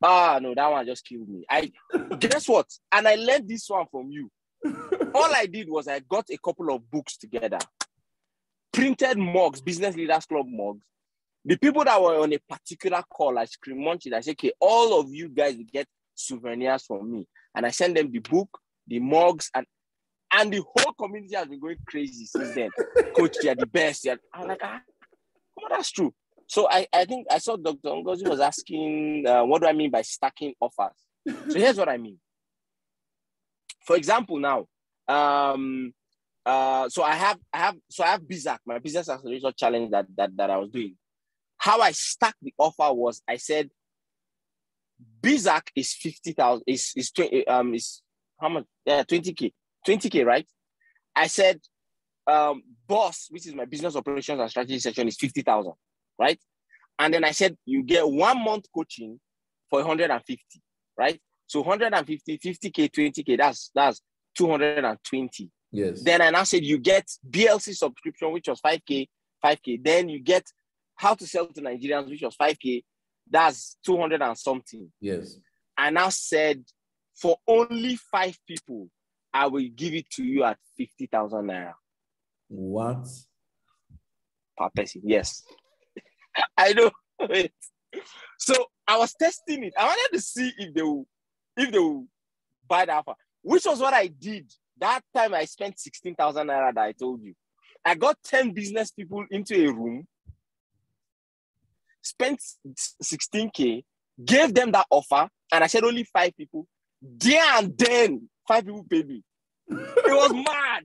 Ah, no, that one just killed me. I guess what? And I learned this one from you. All I did was I got a couple of books together, printed mugs, Business Leaders Club mugs. The people that were on a particular call, I scream munching. I said, okay, all of you guys will get souvenirs from me. And I send them the book, the mugs, and and the whole community has been going crazy since then. Coach, you're the best. You're... I'm like, ah, oh, that's true. So I, I think I saw Dr. Ngozi was asking, uh, what do I mean by stacking offers? So here's what I mean. For example, now, um, uh, so I have I have so I have BIZAC, my business acceleration challenge that that that I was doing. How I stacked the offer was I said BIZAC is fifty thousand is is twenty um is how much yeah twenty k twenty k right. I said um boss, which is my business operations and strategy section, is fifty thousand right, and then I said you get one month coaching for 150 right. So 150, 50k, 20k. That's that's 220 Yes. then I now said you get BLC subscription, which was 5K, 5K. Then you get how to sell to Nigerians, which was 5K. That's 200 and something. yes. And I now said for only five people, I will give it to you at 50,000 naira What? per person. Yes. I know. Wait. So I was testing it. I wanted to see if they will, if they will buy the offer, which was what I did. That time I spent 16,000 naira that I told you. I got 10 business people into a room, spent 16K, gave them that offer, and I said only five people. There and then, five people paid me. It was mad.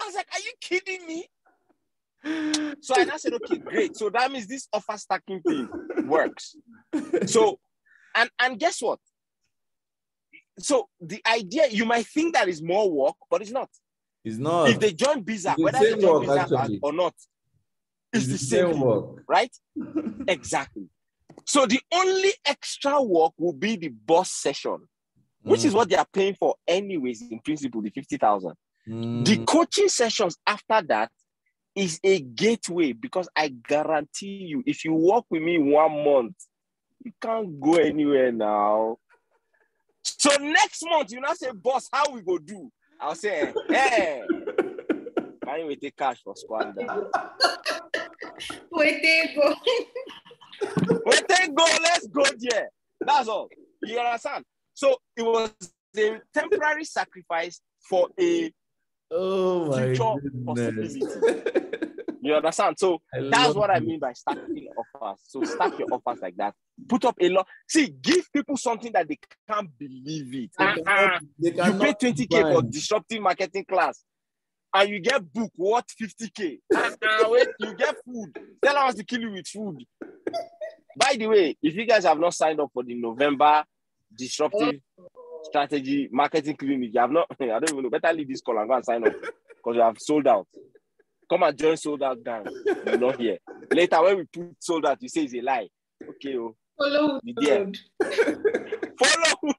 I was like, are you kidding me? So I now said, okay, great. So that means this offer stacking thing works. So, and and guess what? So the idea, you might think that is more work, but it's not. It's not. If they join Biza, the whether they join work, Biza or not, it's, the same, thing, work. right? exactly. So the only extra work will be the boss session, which is Mm, what they are paying for anyways, in principle, the 50,000. mm, The coaching sessions after that is a gateway because I guarantee you, if you work with me one month, you can't go anywhere now. So next month, you now say, boss, how we go do? I'll say, eh, eh. hey, can we take cash for squander? Wait, go. We take go, let's go there. That's all. You understand? So it was a temporary sacrifice for a oh my Future goodness. you understand? So I That's what I mean by stacking offers. So stack your offers like that. Put up a lot. See, give people something that they can't believe it. They Uh-uh. cannot- ah, they You pay 20k for disruptive marketing class, and you get book worth 50k. Uh-uh, ah, ah, wait, you get food. Tell us to kill you with food. By the way, if you guys have not signed up for the November disruptive oh. Strategy marketing clinic, you have not. I don't even know. Better leave this call and go and sign up because you have sold out. Come and join sold out gang. You're not here. Later, when we put sold out, you say it's a lie. Okay, oh, Follow Be there. road. follow.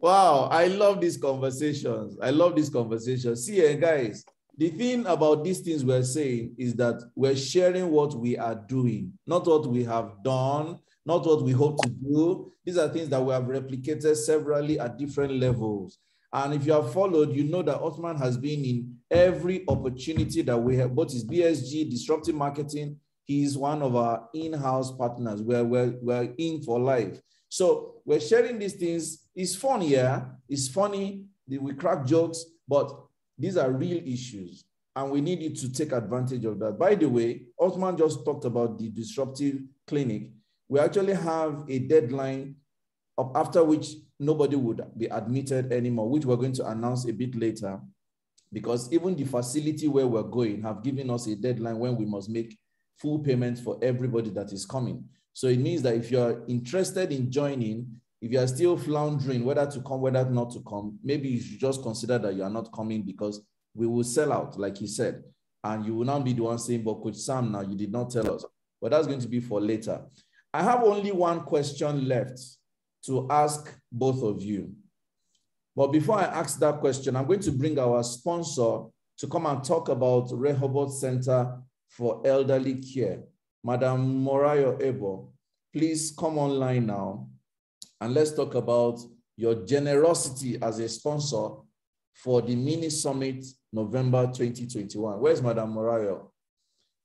Wow, I love these conversations. I love these conversations. See, eh, guys, the thing about these things we're saying is that we're sharing what we are doing, not what we have done, not what we hope to do. These are things that we have replicated severally at different levels. And if you have followed, you know that Othman has been in every opportunity that we have, both his BSG, disruptive marketing. He is one of our in-house partners where we're, we're in for life. So we're sharing these things. It's fun, yeah. It's funny. We crack jokes, but these are real issues. And we need you to take advantage of that. By the way, Osman just talked about the disruptive clinic. We actually have a deadline after which nobody would be admitted anymore, which we're going to announce a bit later. Because even the facility where we're going have given us a deadline when we must make full payments for everybody that is coming. So it means that if you're interested in joining, if you are still floundering whether to come, whether not to come, maybe you should just consider that you are not coming because we will sell out, like he said. And you will not be the one saying, but Coach Sam, now you did not tell us. But that's going to be for later. I have only one question left to ask both of you. But before I ask that question, I'm going to bring our sponsor to come and talk about Rehoboth Center for Elderly Care. Madam Morayo Ebo, please come online now and let's talk about your generosity as a sponsor for the mini summit November 2021. Where's Madam Morayo?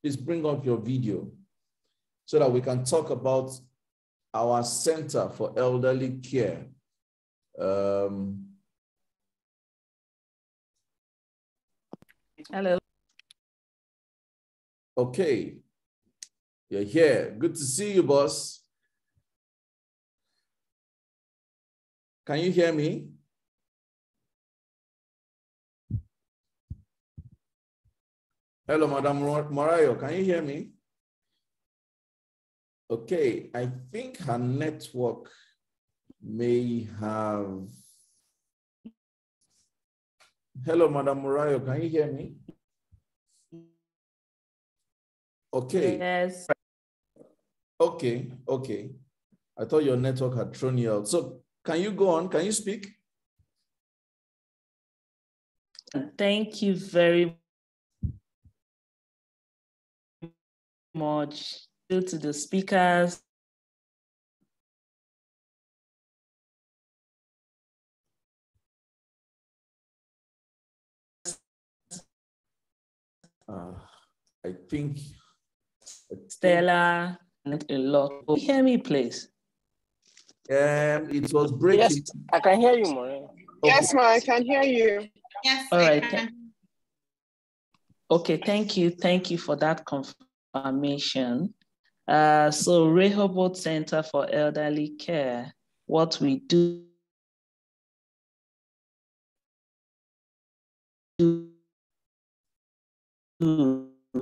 Please bring up your video so that we can talk about our Center for Elderly Care. Um, Hello. okay, you're here. Good to see you, boss. Can you hear me? Hello, Madam Morayo, can you hear me? Okay, I think her network may have. Hello, Madam Morayo, can you hear me? Okay. Yes. Okay, okay. I thought your network had thrown you out. So can you go on? Can you speak? Thank you very much to the speakers. Uh, I think Stella and a lot. Hear me, please. Um, it was breaking. Yes, I can hear you, Maureen. Okay. Yes, ma, I can hear you. Yes. All I Okay, thank you. Thank you for that confirmation. Uh, so Rehoboth Center for Elderly Care, what we do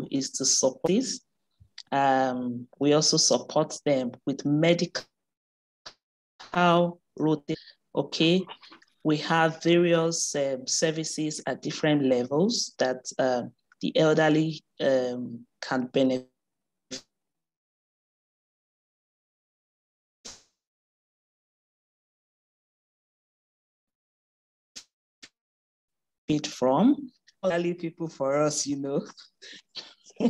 is to support this. Um, we also support them with medical routine. Okay, we have various um, services at different levels that uh, the elderly um, can benefit from elderly people for us, you know.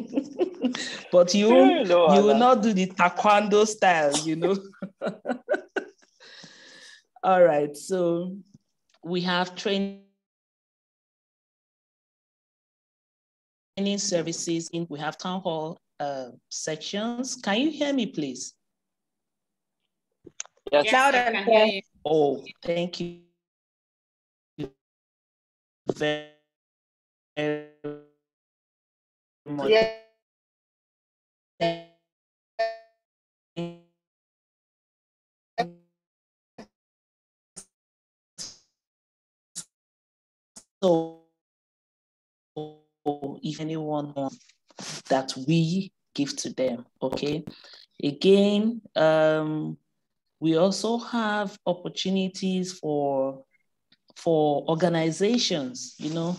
but you Yeah, no, you will not do the taekwondo style, you know. All right, so we have training services in we have town hall uh, sections. Can you hear me, please? Yes. Yes, Loud I and can clear. hear you. Oh, thank you So, if anyone wants that we give to them, okay? Again, um, we also have opportunities for for organizations, you know,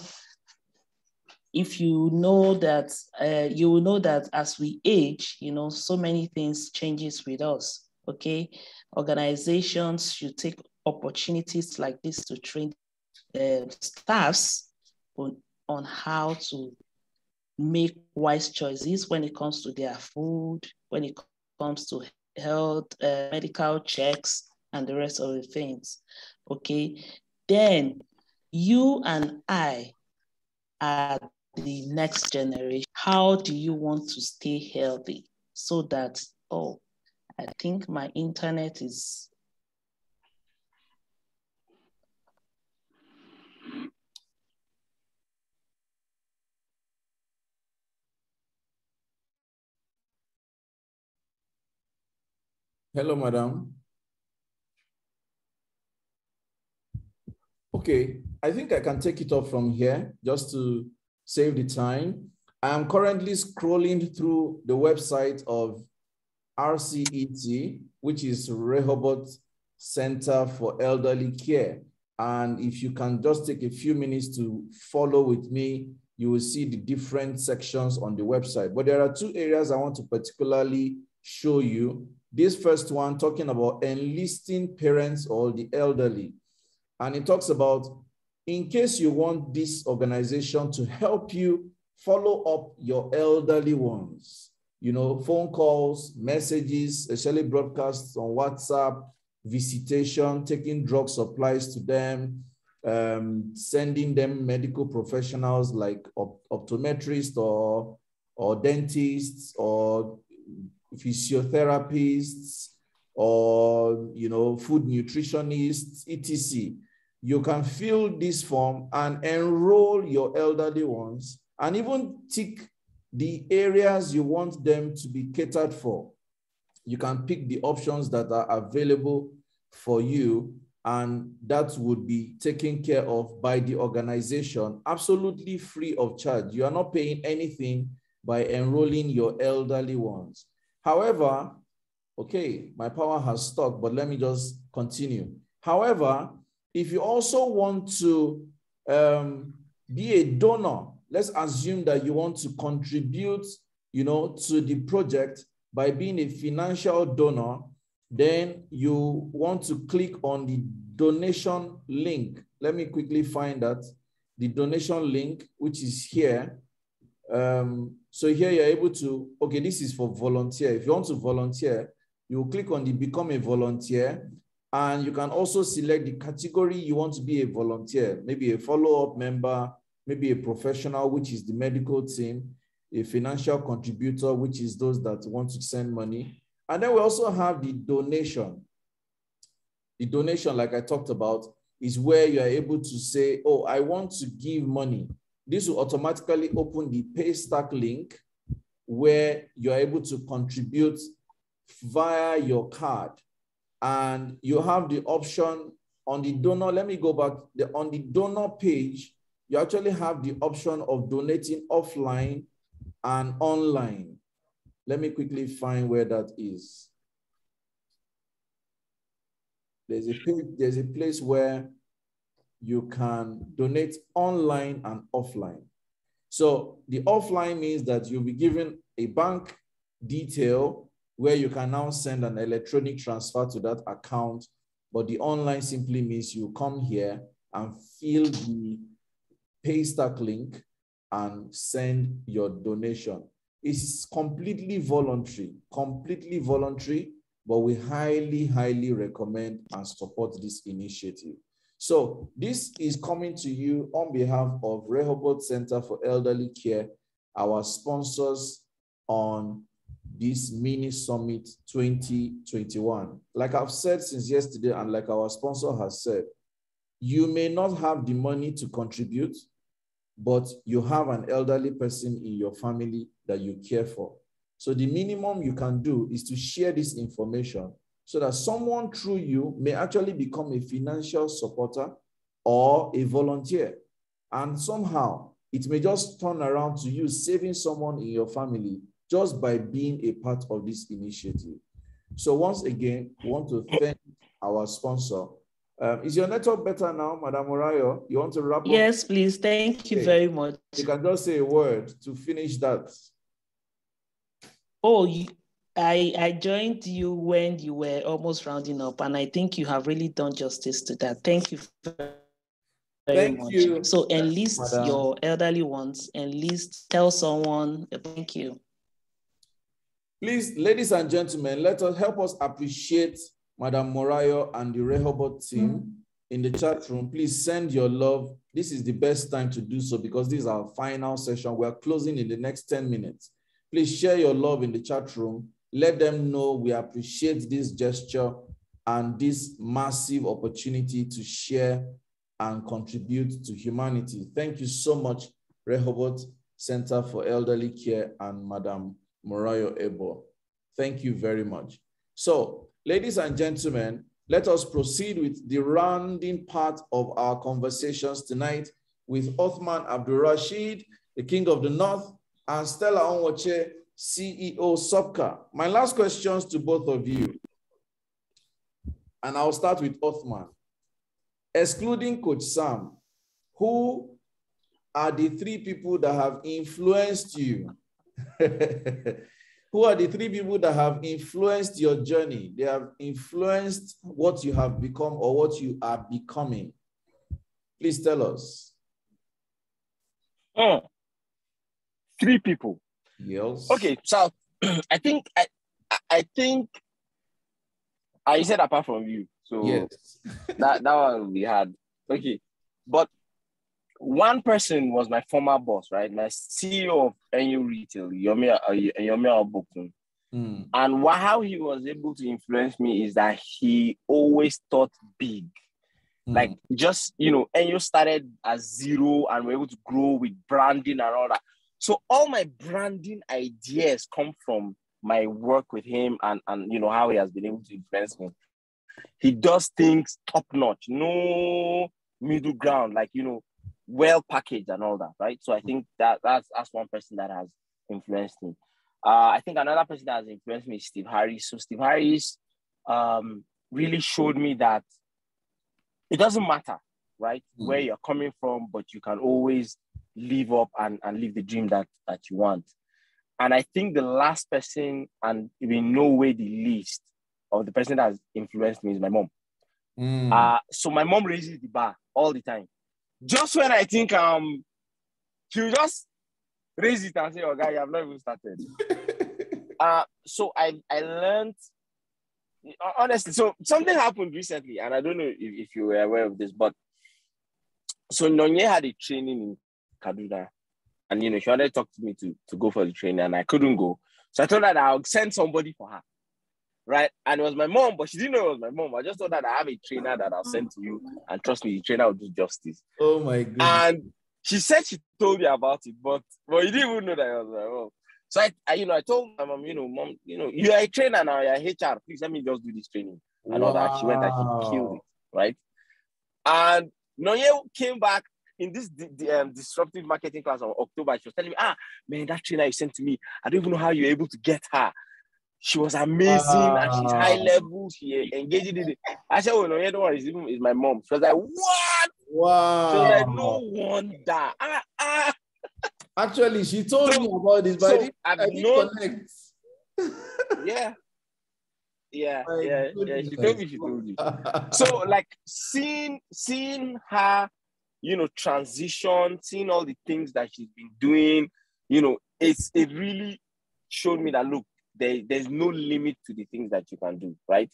if you know that uh, you will know that as we age, you know, so many things changes with us. Okay, organizations should take opportunities like this to train uh, staffs on, on how to make wise choices when it comes to their food, when it comes to health, uh, medical checks, and the rest of the things. Okay, then you and I are the next generation. How do you want to stay healthy so that, oh, I think my internet is. Hello, madam. Okay, I think I can take it off from here just to save the time. I'm currently scrolling through the website of RCET, which is Rehoboth Center for Elderly Care. And if you can just take a few minutes to follow with me, you will see the different sections on the website. But there are two areas I want to particularly show you. This first one talking about enlisting parents or the elderly. And it talks about in case you want this organization to help you follow up your elderly ones, you know, phone calls, messages, especially broadcasts on WhatsApp, visitation, taking drug supplies to them, um, sending them medical professionals like op optometrists or, or dentists or physiotherapists or, you know, food nutritionists, etc you can fill this form and enroll your elderly ones and even tick the areas you want them to be catered for. You can pick the options that are available for you and that would be taken care of by the organization absolutely free of charge. You are not paying anything by enrolling your elderly ones. However, okay, my power has stopped, but let me just continue. However, if you also want to um, be a donor, let's assume that you want to contribute, you know, to the project by being a financial donor, then you want to click on the donation link. Let me quickly find that. The donation link, which is here. Um, so here you're able to, okay, this is for volunteer. If you want to volunteer, you will click on the become a volunteer and you can also select the category you want to be a volunteer, maybe a follow-up member, maybe a professional, which is the medical team, a financial contributor, which is those that want to send money. And then we also have the donation. The donation, like I talked about, is where you are able to say, oh, I want to give money. This will automatically open the Paystack link where you're able to contribute via your card. And you have the option on the donor. Let me go back. The, on the donor page, you actually have the option of donating offline and online. Let me quickly find where that is. There's a there's a place where you can donate online and offline. So the offline means that you'll be given a bank detail where you can now send an electronic transfer to that account. But the online simply means you come here and fill the Paystack link and send your donation. It's completely voluntary, completely voluntary, but we highly, highly recommend and support this initiative. So this is coming to you on behalf of Rehoboth Center for Elderly Care, our sponsors on this mini summit 2021. Like I've said since yesterday, and like our sponsor has said, you may not have the money to contribute, but you have an elderly person in your family that you care for. So the minimum you can do is to share this information so that someone through you may actually become a financial supporter or a volunteer. And somehow it may just turn around to you saving someone in your family just by being a part of this initiative. So once again, we want to thank our sponsor. Um, is your network better now, Madam Morayo? You want to wrap up? Yes, please. Thank you okay. very much. You can just say a word to finish that. Oh, I, I joined you when you were almost rounding up, and I think you have really done justice to that. Thank you very thank much. You. So enlist Madam. your elderly ones, enlist, tell someone, thank you. Please, ladies and gentlemen, let us help us appreciate Madam Morayo and the Rehoboth team mm -hmm. in the chat room. Please send your love. This is the best time to do so because this is our final session. We are closing in the next 10 minutes. Please share your love in the chat room. Let them know we appreciate this gesture and this massive opportunity to share and contribute to humanity. Thank you so much, Rehoboth Center for Elderly Care and Madam Morayo Ebo. Thank you very much. So, ladies and gentlemen, let us proceed with the rounding part of our conversations tonight with Othman Abdulrasheed, the King of the North, and Stella Onwochei, CEO SOPCA. My last questions to both of you, and I'll start with Othman. Excluding Coach Sam, who are the three people that have influenced you Who are the three people that have influenced your journey? They have influenced what you have become or what you are becoming. Please tell us. Oh, three people. Yes. Okay, so I think I I think I said apart from you. So yes. that that one we had. Okay. But one person was my former boss, right? My CEO of NU Retail, Yomi, uh, Yomi. Mm. And what, how he was able to influence me is that he always thought big. Mm. Like just, you know, NU started as zero and we're able to grow with branding and all that. So all my branding ideas come from my work with him and, and you know, how he has been able to influence me. he does things top notch, no middle ground, like you know, well packaged and all that, right? So I think that that's that's one person that has influenced me. Uh, I think another person that has influenced me is Steve Harris. So Steve Harris um, really showed me that it doesn't matter, right, mm. where you're coming from, but you can always live up and, and live the dream that that you want. And I think the last person, and in no way the least, of the person that has influenced me is my mom. Mm. Uh, so my mom raises the bar all the time. Just when I think um she'll just raise it and say, Oh guy, you have not even started. uh so I I learned honestly, so something happened recently, and I don't know if, if you were aware of this, but so Nonye had a training in Kaduna, and you know, she wanted to talk to me to, to go for the training, and I couldn't go. So I told her that I'll send somebody for her right? And it was my mom, but she didn't know it was my mom. I just thought that I have a trainer that I'll send to you, and trust me, the trainer will do justice. Oh my god! And she said she told me about it, but but you didn't even know that it was my mom. So I, I, you know, I told my mom, you know, mom, you know, you are a trainer now, you're HR. Please let me just do this training and wow. all that. She went and she killed it, right? And Nonye came back in this um, disruptive marketing class on October. She was telling me, ah, man, that trainer you sent to me, I don't even know how you're able to get her. She was amazing uh, and she's high level. She engaged in it. I said, Oh no, you don't worry, it's even is my mom. She was like, What? Wow. She was like, No wonder. Ah, ah. Actually, she told so, me about this, but so I didn't, didn't connect. yeah. Yeah, my yeah, goodness. yeah. She told me she told me. so like seeing seeing her, you know, transition, seeing all the things that she's been doing, you know, it's it really showed me that look, there, there's no limit to the things that you can do, right?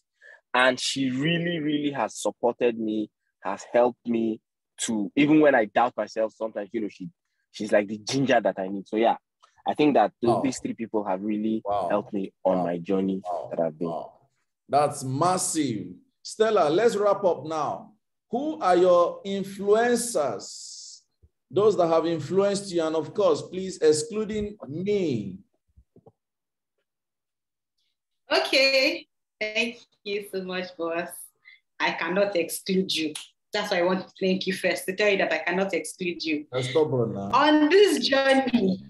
And she really, really has supported me, has helped me to even when I doubt myself, sometimes you know, she she's like the ginger that I need. So yeah, I think that wow. these three people have really wow. helped me on wow. my journey that I've been. That's massive. Stella, let's wrap up now. Who are your influencers? Those that have influenced you, and of course, please excluding me. Okay. Thank you so much, boss. I cannot exclude you. That's why I want to thank you first to tell you that I cannot exclude you. That's now. On this journey,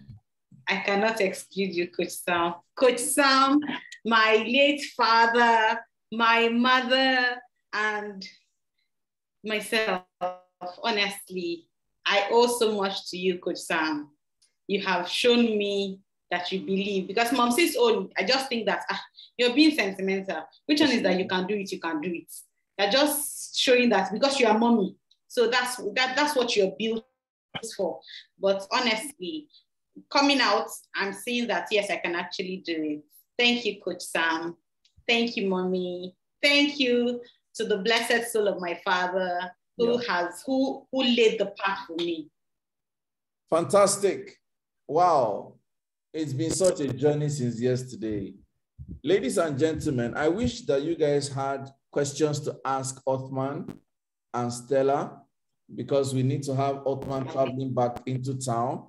I cannot exclude you, Coach Sam. Coach Sam, my late father, my mother, and myself. Honestly, I owe so much to you, Coach Sam. You have shown me that you believe because mom says, Oh, I just think that ah, you're being sentimental. Which one is that you can do it, you can do it. they're just showing that because you are mommy. So that's that, that's what you're built for. But honestly, coming out, I'm seeing that yes, I can actually do it. Thank you, Coach Sam. Thank you, mommy. Thank you to the blessed soul of my father who yeah. has who who laid the path for me. Fantastic. Wow. It's been such a journey since yesterday. Ladies and gentlemen, I wish that you guys had questions to ask Othman and Stella because we need to have Othman traveling back into town.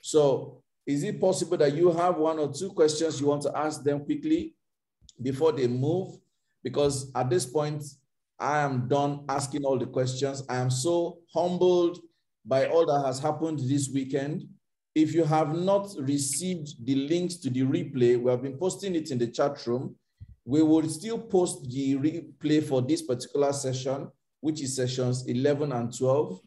So is it possible that you have one or two questions you want to ask them quickly before they move? Because at this point, I am done asking all the questions. I am so humbled by all that has happened this weekend. If you have not received the links to the replay, we have been posting it in the chat room. We will still post the replay for this particular session, which is sessions 11 and 12.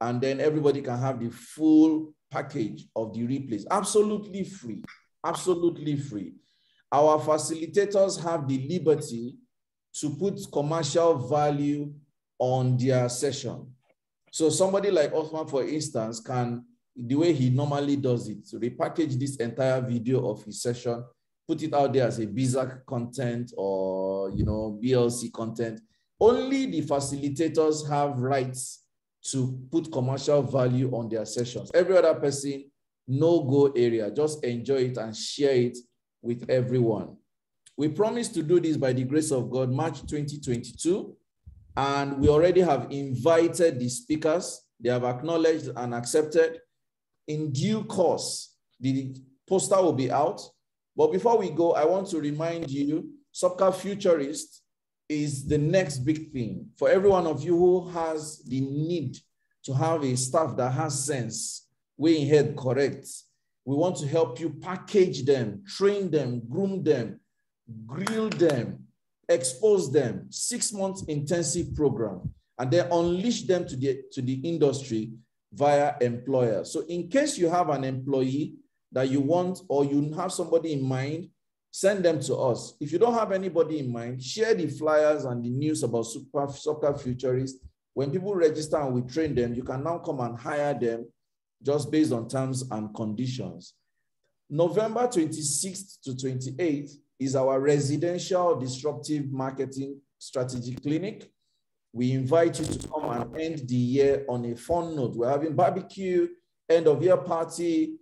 And then everybody can have the full package of the replays. Absolutely free. Absolutely free. Our facilitators have the liberty to put commercial value on their session. So somebody like Othman, for instance, can the way he normally does it, to repackage this entire video of his session, put it out there as a BZAC content or you know BLC content. Only the facilitators have rights to put commercial value on their sessions. Every other person, no go area. Just enjoy it and share it with everyone. We promise to do this by the grace of God, March 2022. And we already have invited the speakers. They have acknowledged and accepted in due course, the poster will be out. But before we go, I want to remind you, SOPCA Futurist is the next big thing. For every one of you who has the need to have a staff that has sense, way head correct, we want to help you package them, train them, groom them, grill them, expose them, six months intensive program, and then unleash them to the, to the industry via employer. So in case you have an employee that you want or you have somebody in mind, send them to us. If you don't have anybody in mind, share the flyers and the news about Super SOPCA Futurists. When people register and we train them, you can now come and hire them just based on terms and conditions. November 26th to 28th is our residential disruptive marketing strategy clinic. We invite you to come and end the year on a fun note. We're having barbecue, end of year party,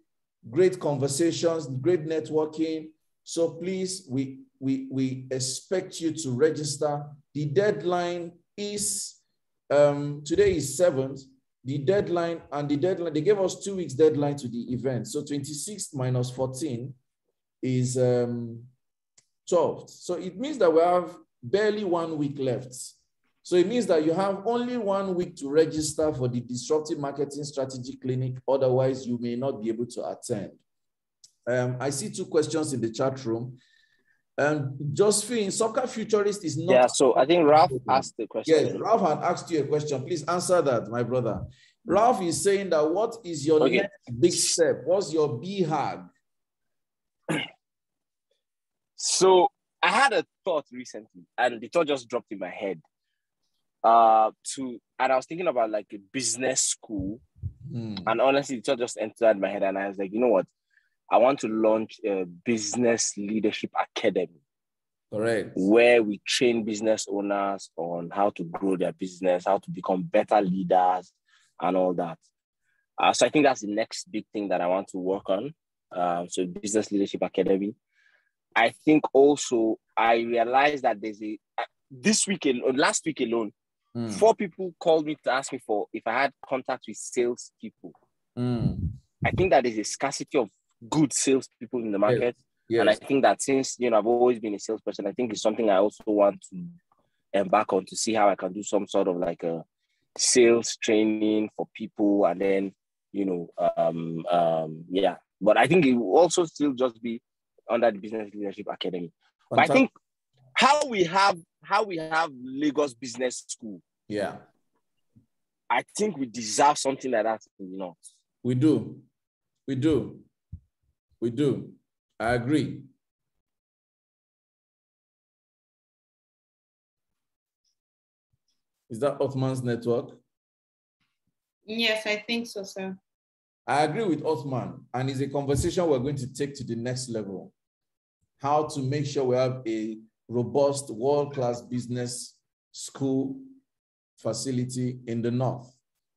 great conversations, great networking. So please, we, we, we expect you to register. The deadline is, um, today is 7th. The deadline and the deadline, they gave us two weeks deadline to the event. So 26 minus 14 is um, 12th. So it means that we have barely one week left. So it means that you have only one week to register for the Disruptive Marketing Strategy Clinic. Otherwise, you may not be able to attend. Um, I see two questions in the chat room. Um, Josephine, SOPCA Futurist is not. Yeah, so I think Ralph asked the question. Yes, Ralph had asked you a question. Please answer that, my brother. Ralph is saying that what is your okay. next big step? What's your BHAG? So I had a thought recently, and the thought just dropped in my head. Uh, to and I was thinking about like a business school, mm. and honestly, it just entered my head, and I was like, you know what? I want to launch a business leadership academy. Correct. Where we train business owners on how to grow their business, how to become better leaders, and all that. Uh, so I think that's the next big thing that I want to work on. Uh, so business leadership academy. I think also I realized that there's a uh, this week alone, last week alone, mm. four people called me to ask me for if I had contact with sales people. Mm. I think that there's a scarcity of good sales people in the market. Yes. And I think that since you know I've always been a salesperson, I think it's something I also want to embark on to see how I can do some sort of like a sales training for people and then you know um um yeah but i think it will also still just be under the Business Leadership Academy. But I think how we have how we have Lagos Business School. Yeah. I think we deserve something like that in the north. We do. We do. We do. I agree. Is that Othman's network? Yes, I think so, sir. I agree with Othman, and it's a conversation we're going to take to the next level how to make sure we have a robust world-class business school facility in the north.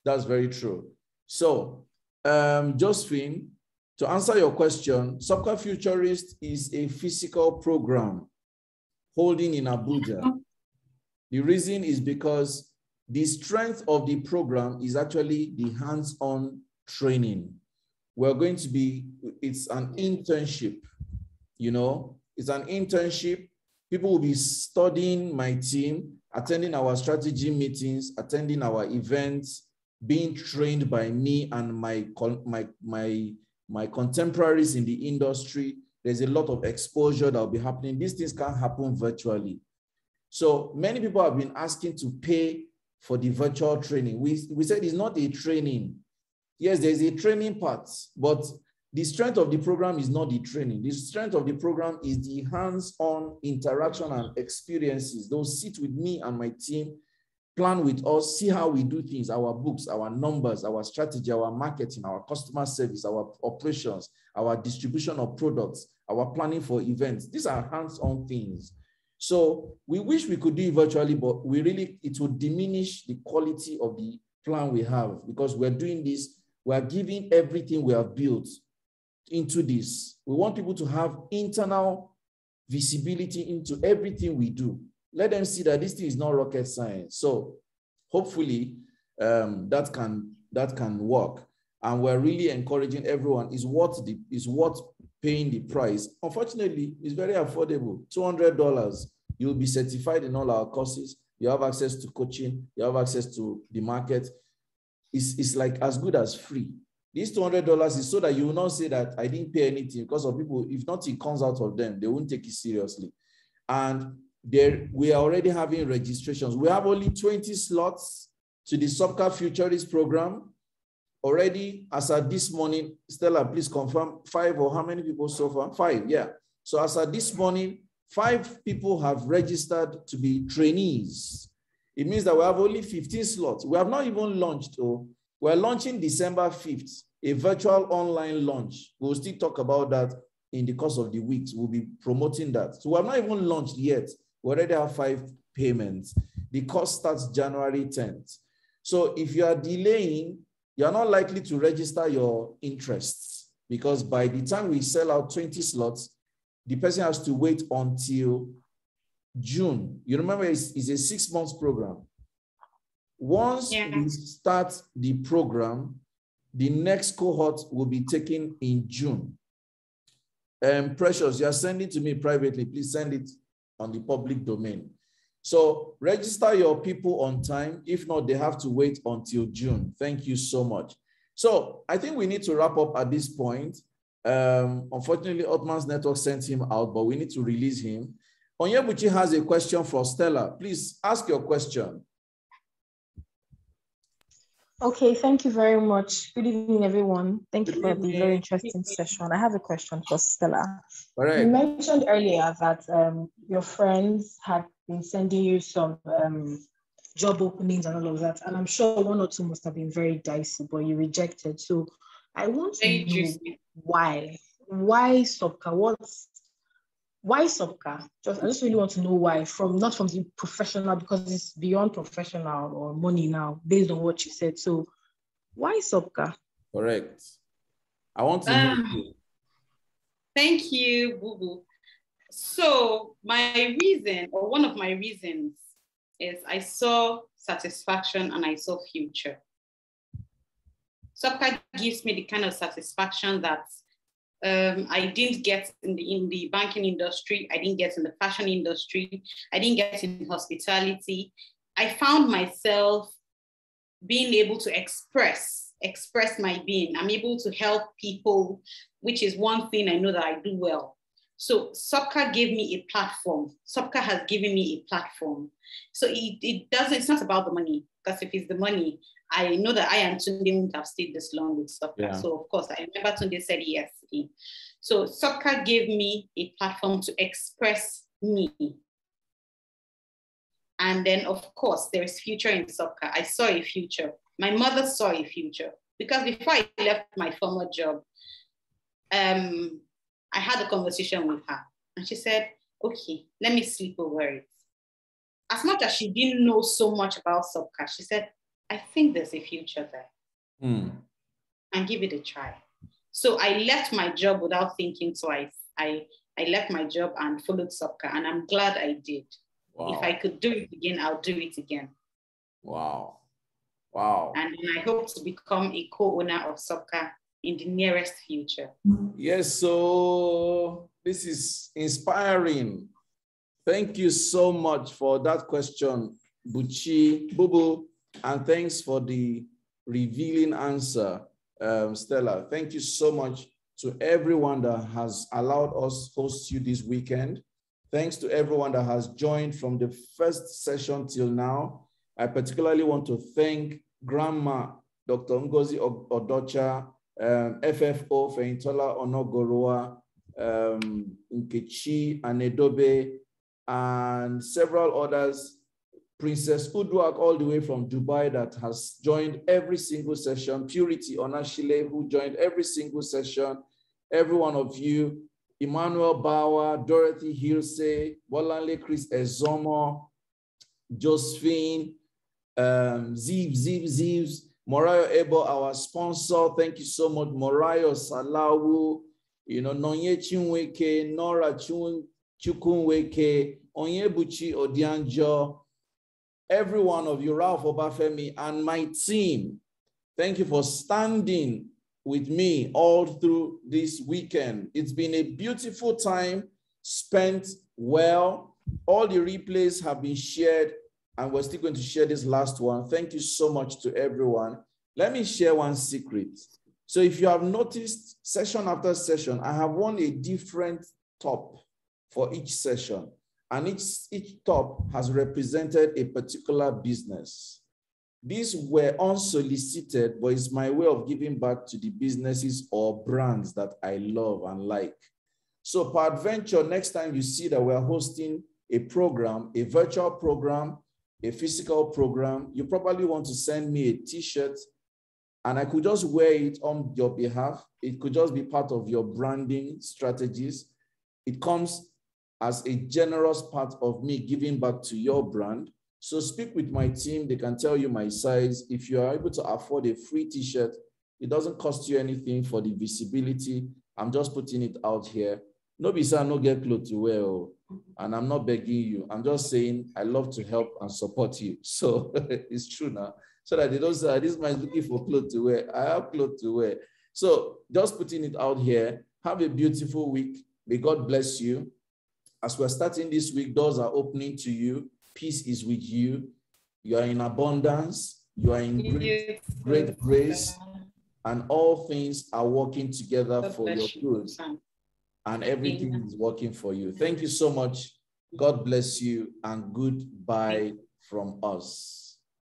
That's very true. So, um, Josephine, to answer your question, SOPCA Futurist is a physical program holding in Abuja. The reason is because the strength of the program is actually the hands-on training. We're going to be, it's an internship you know, it's an internship. People will be studying my team, attending our strategy meetings, attending our events, being trained by me and my, my, my, my contemporaries in the industry. There's a lot of exposure that will be happening. These things can happen virtually. So many people have been asking to pay for the virtual training. We, we said it's not a training. Yes, there's a training part, but the strength of the program is not the training. The strength of the program is the hands-on interaction and experiences. Those sit with me and my team, plan with us, see how we do things, our books, our numbers, our strategy, our marketing, our customer service, our operations, our distribution of products, our planning for events. These are hands-on things. So we wish we could do it virtually, but we really, it would diminish the quality of the plan we have because we're doing this, we're giving everything we have built into this. We want people to have internal visibility into everything we do. Let them see that this thing is not rocket science. So hopefully um, that can that can work. And we're really encouraging everyone is what the is what paying the price. Unfortunately, it's very affordable. $200 You'll be certified in all our courses. You have access to coaching. You have access to the market. It's, it's like as good as free. This $200 is so that you will not say that I didn't pay anything because of people, if nothing comes out of them, they won't take it seriously. And there, we are already having registrations. We have only 20 slots to the SOPCA Futurist program. Already, as of this morning, Stella, please confirm five or how many people so far? Five, yeah. So as of this morning, five people have registered to be trainees. It means that we have only 15 slots. We have not even launched, oh, we're launching December 5th, a virtual online launch. We'll still talk about that in the course of the weeks. We'll be promoting that. So we have not even launched yet. We already have five payments. The course starts January 10th. So if you are delaying, you're not likely to register your interests because by the time we sell out 20 slots, the person has to wait until June. You remember it's, it's a six months program. Once yeah. we start the program, the next cohort will be taken in June. Um, Precious, you are sending to me privately. Please send it on the public domain. So register your people on time. If not, they have to wait until June. Thank you so much. So I think we need to wrap up at this point. Um, unfortunately, Othman's network sent him out, but we need to release him. Onyebuchi has a question for Stella. Please ask your question. Okay, thank you very much. Good evening, everyone. Thank you for the very interesting session. I have a question for Stella. Right. You mentioned earlier that um, your friends had been sending you some um, job openings and all of that, and I'm sure one or two must have been very dicey, but you rejected. So I want to know why. Why SOPCA? What's why SOPCA? Just I just really want to know why from not from the professional because it's beyond professional or money now based on what you said. So why SOPCA? Correct. I want to. Um, thank you, Bubu. So my reason or one of my reasons is I saw satisfaction and I saw future. SOPCA gives me the kind of satisfaction that um, I didn't get in the in the banking industry. I didn't get in the fashion industry. I didn't get in hospitality. I found myself being able to express express my being. I'm able to help people, which is one thing I know that I do well. So SOPCA gave me a platform. SOPCA has given me a platform. So it, it doesn't, it's not about the money, because if it's the money, I know that I and Tunde wouldn't have stayed this long with SOPCA. Yeah. So of course, I remember Tunde said yes. So SOPCA gave me a platform to express me. And then of course, there is future in SOPCA. I saw a future. My mother saw a future because before I left my former job, um, I had a conversation with her and she said, okay, let me sleep over it. As much as she didn't know so much about SOPCA, she said, I think there's a future there. Mm. And give it a try. So I left my job without thinking twice. I, I left my job and followed SOPCA, and I'm glad I did. Wow. If I could do it again, I'll do it again. Wow. Wow. And I hope to become a co-owner of SOPCA in the nearest future. Yes, so this is inspiring. Thank you so much for that question, Buchi, Bubu. And thanks for the revealing answer, um, Stella. Thank you so much to everyone that has allowed us to host you this weekend. Thanks to everyone that has joined from the first session till now. I particularly want to thank Grandma Dr. Ngozi Odocha, um, FFO Feintola Onogoroa, um, Nkechi Anedobe, and several others Princess Uduak, all the way from Dubai, that has joined every single session. Purity Onashile, who joined every single session. Every one of you. Emmanuel Bauer, Dorothy Hilse, Bolanle Chris Ezomo, Josephine, um, Ziv, Ziv, Zivs, Morayo Ebo, our sponsor. Thank you so much. Morayo Salawu, you know, Nonye Chinweke, Nora Chukunweke, Onyebuchi Odianjo, every one of you, Ralph Obafemi, and my team. Thank you for standing with me all through this weekend. It's been a beautiful time spent well. all the replays have been shared and we're still going to share this last one. Thank you so much to everyone. Let me share one secret. So if you have noticed session after session, I have won a different top for each session. And each, each top has represented a particular business. These were unsolicited, but it's my way of giving back to the businesses or brands that I love and like. So, per adventure, next time you see that we're hosting a program, a virtual program, a physical program, you probably want to send me a t shirt and I could just wear it on your behalf. It could just be part of your branding strategies. It comes as a generous part of me giving back to your brand. So speak with my team. They can tell you my size. If you are able to afford a free t-shirt, it doesn't cost you anything for the visibility. I'm just putting it out here. No be no get clothes to wear. Oh. And I'm not begging you. I'm just saying I love to help and support you. So it's true now. So that they don't say, ah, this man is looking for clothes to wear. I have clothes to wear. So just putting it out here. Have a beautiful week. May God bless you. As we're starting this week, doors are opening to you. Peace is with you. You are in abundance. You are in great, great grace. And all things are working together for your good and everything is working for you. Thank you so much. God bless you and goodbye from us.